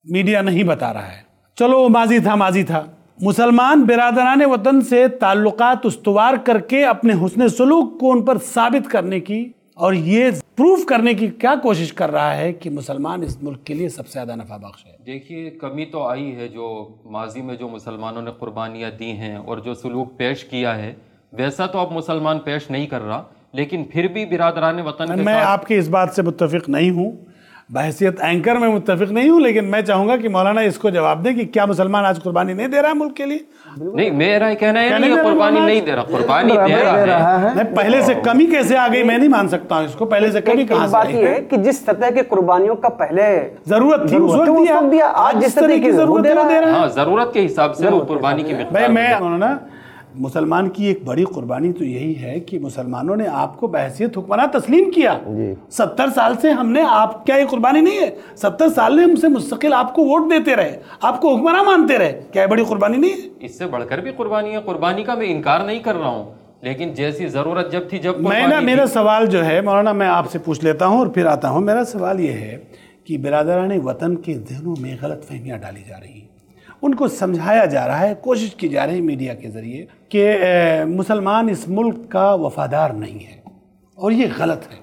میڈیا نہیں بتا رہا ہے۔ چلو ماضی تھا ماضی تھا۔ مسلمان برادران وطن سے تعلقات استوار کر کے اپنے حسن سلوک کو ان پر ثابت کرنے کی اور یہ پروف کرنے کی کیا کوشش کر رہا ہے کہ مسلمان اس ملک کے لیے سب سے زیادہ نفع بخش ہے۔ دیکھیے کمی تو آئی ہے۔ جو ماضی میں جو مسلمانوں نے قربانیاں دی ہیں اور جو سلوک پیش کیا ہے ویسا تو اب مسلمان پیش نہیں کر رہا لیکن پھر بھی برادران وطن کے میں آپ کی اس بات سے متفق نہیں ہوں۔ بحثیت اینکر میں متفق نہیں ہوں لیکن میں چاہوں گا کہ مولانا اس کو جواب دیں کہ کیا مسلمان آج قربانی نہیں دے رہا ہے ملک کے لیے؟ نہیں میرا کہنا ہے نہیں قربانی نہیں دے رہا قربانی دے رہا ہے۔ رہا ہے۔ نہیں پہلے سے کمی کیسے آ گئی؟ میں نہیں مان سکتا ہوں اس کو۔ پہلے سے کمی کہاں سے بات یہ ہے کہ جس سطح کے قربانیوں کا پہلے ضرورت تھی اس ضرورت وقت دیا۔ آج جس طرح کی ضرورت دے رہا ہے۔ ہاں ضرورت کے حساب سے وہ قربانی کی مقدار بھائی میں مولانا مسلمان کی ایک بڑی قربانی تو یہی ہے کہ مسلمانوں نے آپ کو بحثیت حکمراں تسلیم کیا۔ ستر سال سے ہم نے آپ کیا یہ قربانی نہیں ہے؟ ستر سال نے ہم سے مستقل آپ کو ووٹ دیتے رہے آپ کو حکمراں مانتے رہے کیا یہ بڑی قربانی نہیں ہے؟ اس سے بڑھ کر بھی قربانی ہے قربانی کا میں انکار نہیں کر رہا ہوں لیکن جیسی ضرورت جب تھی جب میں نا میرا سوال جو ہے مولانا میں آپ سے پوچھ لیتا ہوں اور پھر آتا ہوں۔ میرا سوال یہ ہے کہ برادران وطن کے ذہنوں میں غلط فہمیاں ڈالی جا رہی ہیں۔ ان کو سمجھایا جا رہا ہے، کوشش کی جا رہی ہے میڈیا کے ذریعے کہ مسلمان اس ملک کا وفادار نہیں ہے، اور یہ غلط ہے۔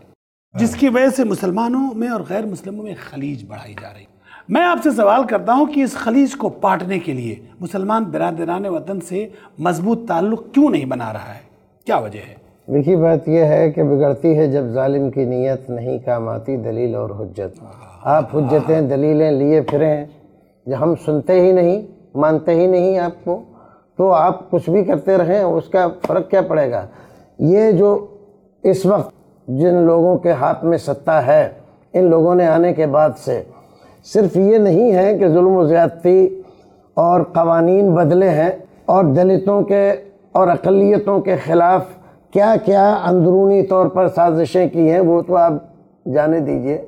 جس کی وجہ سے مسلمانوں میں اور غیر مسلموں میں خلیج بڑھائی جا رہی۔ ہے میں آپ سے سوال کرتا ہوں کہ اس خلیج کو پاٹنے کے لیے مسلمان برادران وطن سے مضبوط تعلق کیوں نہیں بنا رہا ہے؟ کیا وجہ ہے؟ دیکھیے، بات یہ ہے کہ بگڑتی ہے جب ظالم کی نیت نہیں کام آتی، دلیل اور حجت۔ آپ حجتیں دلیلیں لیے پھریں جب ہم سنتے ہی نہیں، مانتے ہی نہیں آپ کو، تو آپ کچھ بھی کرتے رہیں، اس کا فرق کیا پڑے گا؟ یہ جو اس وقت جن لوگوں کے ہاتھ میں ستہ ہے، ان لوگوں نے آنے کے بعد سے صرف یہ نہیں ہے کہ ظلم و زیادتی اور قوانین بدلے ہیں اور دلتوں کے اور اقلیتوں کے خلاف کیا کیا اندرونی طور پر سازشیں کی ہیں، وہ تو آپ جانے دیجیے۔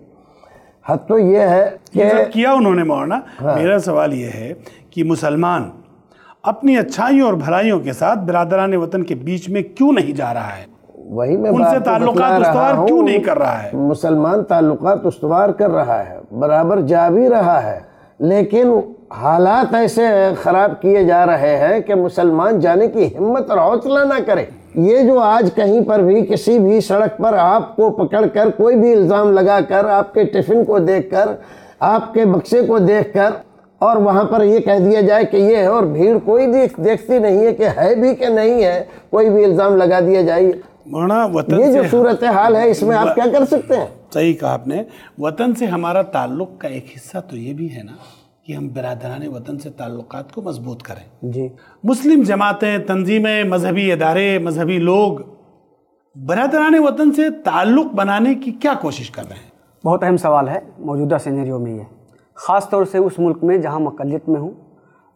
حد تو یہ ہے کہ کیا انہوں نے مولانا؟ میرا سوال یہ ہے کہ مسلمان اپنی اچھائیوں اور بھلائیوں کے ساتھ برادران وطن کے بیچ میں کیوں نہیں جا رہا ہے؟ وہی میں ان سے تعلقات استوار۔ کیوں نہیں کر رہا ہے؟ مسلمان تعلقات استوار کر رہا ہے برابر جا بھی رہا ہے لیکن حالات ایسے خراب کیے جا رہے ہیں کہ مسلمان جانے کی ہمت اور حوصلہ نہ کرے۔ یہ جو آج کہیں پر بھی کسی بھی سڑک پر آپ کو پکڑ کر کوئی بھی الزام لگا کر آپ کے ٹفن کو دیکھ کر آپ کے بکسے کو دیکھ کر اور وہاں پر یہ کہہ دیا جائے کہ یہ ہے اور بھیڑ کوئی دیکھ دیکھتی نہیں ہے کہ ہے بھی کہ نہیں ہے کوئی بھی الزام لگا دیا جائے۔ وطن یہ جو صورتحال ہے اس میں آپ کیا کر سکتے ہیں؟ صحیح کہا آپ نے۔ وطن سے ہمارا تعلق کا ایک حصہ تو یہ بھی ہے نا۔ کہ ہم برادران وطن سے تعلقات کو مضبوط کریں۔ جی۔ مسلم جماعتیں تنظیمیں مذہبی ادارے مذہبی لوگ برادران وطن سے تعلق بنانے کی کیا کوشش کر رہے ہیں؟ بہت اہم سوال ہے۔ موجودہ سینیریو میں یہ۔ خاص طور سے اس ملک میں جہاں مقلیت میں ہوں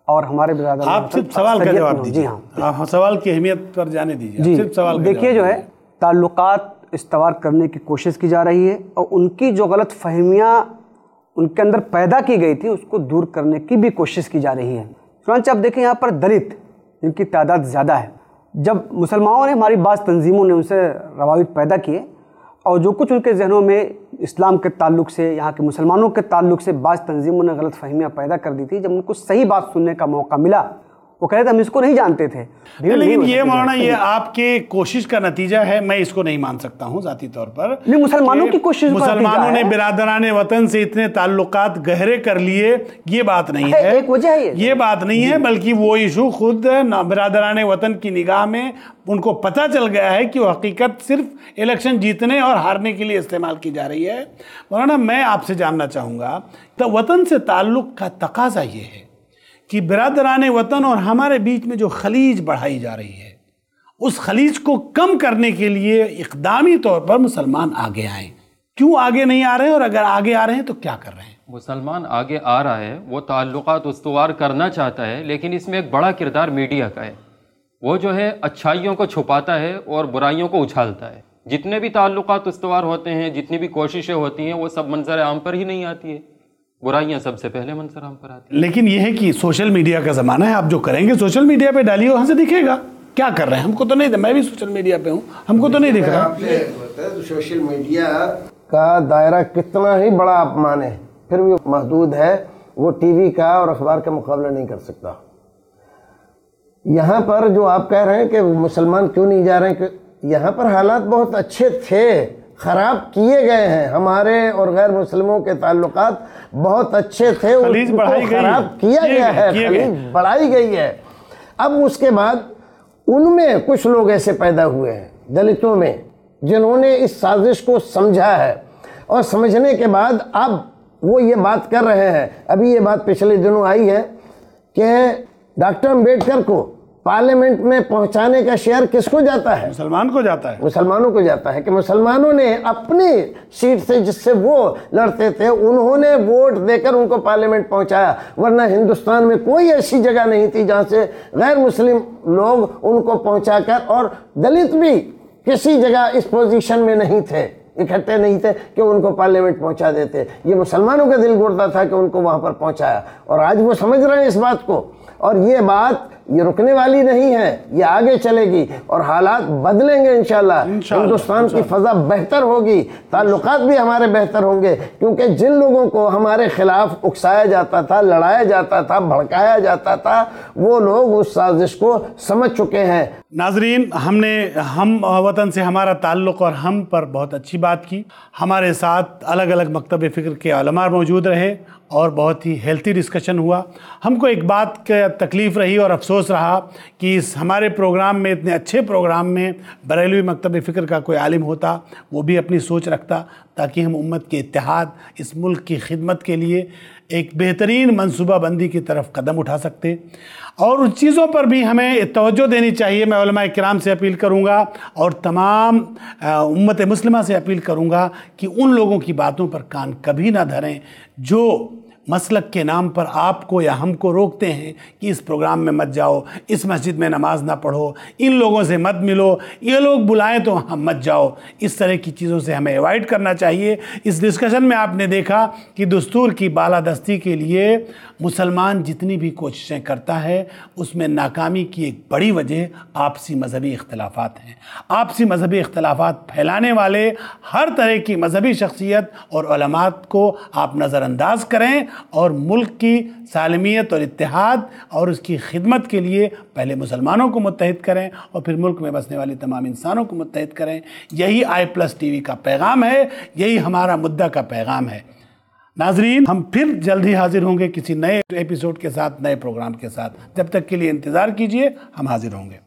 اور ہمارے برادر آپ صرف سوال کا جواب جی دیجیے۔ ہاں۔ آپ سوال کی اہمیت پر جانے دیجیے۔ جی۔ صرف سوال دیکھیے جو ہے تعلقات استوار کرنے کی کوشش کی جا رہی ہے اور ان کی جو غلط فہمیاں ان کے اندر پیدا کی گئی تھی، اس کو دور کرنے کی بھی کوشش کی جا رہی ہے۔ چنانچہ آپ دیکھیں یہاں پر دلت، جن کی تعداد زیادہ ہے۔ جب مسلمانوں نے ہماری بعض تنظیموں نے ان سے روابط پیدا کیے اور جو کچھ ان کے ذہنوں میں اسلام کے تعلق سے، یہاں کے مسلمانوں کے تعلق سے بعض تنظیموں نے غلط فہمیاں پیدا کر دی تھی، جب ان کو صحیح بات سننے کا موقع ملا وہ کہہ رہے تھے ہم اس کو نہیں جانتے تھے لیکن یہ مولانا یہ آپ کے کوشش کا نتیجہ ہے میں اس کو نہیں مان سکتا ہوں ذاتی طور پر مسلمانوں کی کوشش مسلمانوں نے۔ برادران وطن سے اتنے تعلقات گہرے کر لیے یہ بات نہیں ہے، ایک وجہ ہے یہ۔ جی۔ بات نہیں ہے بلکہ وہ ایشو خود برادران وطن کی نگاہ میں ان کو پتہ چل گیا ہے کہ وہ حقیقت صرف الیکشن جیتنے اور ہارنے کے لیے استعمال کی جا رہی ہے مولانا میں آپ سے جاننا چاہوں گا تو وطن سے تعلق کا تقاضا یہ ہے کہ برادران وطن اور ہمارے بیچ میں جو خلیج بڑھائی جا رہی ہے، اس خلیج کو کم کرنے کے لیے اقدامی طور پر مسلمان آگے آئیں۔ کیوں آگے نہیں آ رہے ہیں اور اگر آگے آ رہے ہیں تو کیا کر رہے ہیں؟ مسلمان آگے آ رہا ہے، وہ تعلقات استوار کرنا چاہتا ہے، لیکن اس میں ایک بڑا کردار میڈیا کا ہے۔ وہ جو ہے، اچھائیوں کو چھپاتا ہے اور برائیوں کو اچھالتا ہے۔ جتنے بھی تعلقات استوار ہوتے ہیں، جتنی بھی کوششیں ہوتی ہیں، وہ سب منظر عام پر ہی نہیں آتی ہے برائیاں سب سے پہلے منظر عام پر آتی ہیں۔ لیکن یہ ہے کہ سوشل میڈیا کا زمانہ ہے آپ جو کریں گے سوشل میڈیا پہ ڈالیے وہاں سے دکھے گا۔ کیا کر رہے ہیں؟ ہم کو تو نہیں میں بھی سوشل میڈیا پہ ہوں۔ ہم کو تو نہیں دکھ رہا۔ سوشل میڈیا کا دائرہ کتنا ہی بڑا آپ مانے پھر بھی محدود ہے۔ وہ ٹی وی کا اور اخبار کا مقابلہ نہیں کر سکتا۔ یہاں پر جو آپ کہہ رہے ہیں کہ مسلمان کیوں نہیں جا رہے ہیں کہ یہاں پر حالات بہت اچھے تھے۔ خراب کیے گئے ہیں ہمارے اور غیر مسلموں کے تعلقات بہت اچھے تھے خلیج بڑھائی گئی۔ خراب کیا گیا ہے۔ خلیج بڑھائی گئی ہے اب اس کے بعد ان میں کچھ لوگ ایسے پیدا ہوئے ہیں دلتوں میں جنہوں نے اس سازش کو سمجھا ہے اور سمجھنے کے بعد اب وہ یہ بات کر رہے ہیں ابھی یہ بات پچھلے دنوں آئی ہے کہ ڈاکٹر امبیڈکر کو پارلیمنٹ میں پہنچانے کا شیئر کس کو جاتا ہے؟ مسلمان کو جاتا ہے۔ مسلمانوں کو جاتا ہے کہ مسلمانوں نے اپنی سیٹ سے جس سے وہ لڑتے تھے انہوں نے ووٹ دے کر ان کو پارلیمنٹ پہنچایا۔ ورنہ ہندوستان میں کوئی ایسی جگہ نہیں تھی جہاں سے غیر مسلم لوگ ان کو پہنچا کر اور دلت بھی کسی جگہ اس پوزیشن میں نہیں تھے اکٹھے نہیں تھے کہ ان کو پارلیمنٹ پہنچا دیتے۔ یہ مسلمانوں کا دل گڑتا تھا کہ ان کو وہاں پر پہنچایا۔ اور آج وہ سمجھ رہے ہیں اس بات کو۔ اور یہ بات یہ رکنے والی نہیں ہے یہ آگے چلے گی اور حالات بدلیں گے انشاءاللہ۔ ہندوستان کی فضا بہتر ہوگی تعلقات بھی ہمارے بہتر ہوں گے کیونکہ جن لوگوں کو ہمارے خلاف اکسایا جاتا تھا لڑایا جاتا تھا بھڑکایا جاتا تھا وہ لوگ اس سازش کو سمجھ چکے ہیں۔ ناظرین ہم نے ہم وطن سے ہمارا تعلق اور ہم پر بہت اچھی بات کی۔ ہمارے ساتھ الگ الگ مکتب فکر کے علماء موجود رہے۔ اور بہت ہی ہیلتھی ڈسکشن ہوا۔ ہم کو ایک بات کا تکلیف رہی اور افسوس رہا کہ اس ہمارے پروگرام میں، اتنے اچھے پروگرام میں بریلوی مکتب فکر کا کوئی عالم ہوتا، وہ بھی اپنی سوچ رکھتا تاکہ ہم امت کے اتحاد، اس ملک کی خدمت کے لیے ایک بہترین منصوبہ بندی کی طرف قدم اٹھا سکتے۔ اور ان چیزوں پر بھی ہمیں توجہ دینی چاہیے۔ میں علماء کرام سے اپیل کروں گا اور تمام امت مسلمہ سے اپیل کروں گا کہ ان لوگوں کی باتوں پر کان کبھی نہ دھریں جو مسلک کے نام پر آپ کو یا ہم کو روکتے ہیں کہ اس پروگرام میں مت جاؤ، اس مسجد میں نماز نہ پڑھو، ان لوگوں سے مت ملو، یہ لوگ بلائیں تو ہم مت جاؤ۔ اس طرح کی چیزوں سے ہمیں ایوائڈ کرنا چاہیے۔ اس ڈسکشن میں آپ نے دیکھا کہ دستور کی بالادستی کے لیے مسلمان جتنی بھی کوششیں کرتا ہے، اس میں ناکامی کی ایک بڑی وجہ آپسی مذہبی اختلافات ہیں۔ آپسی مذہبی اختلافات پھیلانے والے ہر طرح کی مذہبی شخصیت اور علمات کو آپ نظر انداز کریں اور ملک کی سالمیت اور اتحاد اور اس کی خدمت کے لیے پہلے مسلمانوں کو متحد کریں اور پھر ملک میں بسنے والی تمام انسانوں کو متحد کریں۔ یہی آئی پلس ٹی وی کا پیغام ہے، یہی ہمارا مدعا کا پیغام ہے۔ ناظرین، ہم پھر جلد ہی حاضر ہوں گے کسی نئے ایپیسوڈ کے ساتھ، نئے پروگرام کے ساتھ۔ جب تک کے لیے انتظار کیجیے، ہم حاضر ہوں گے۔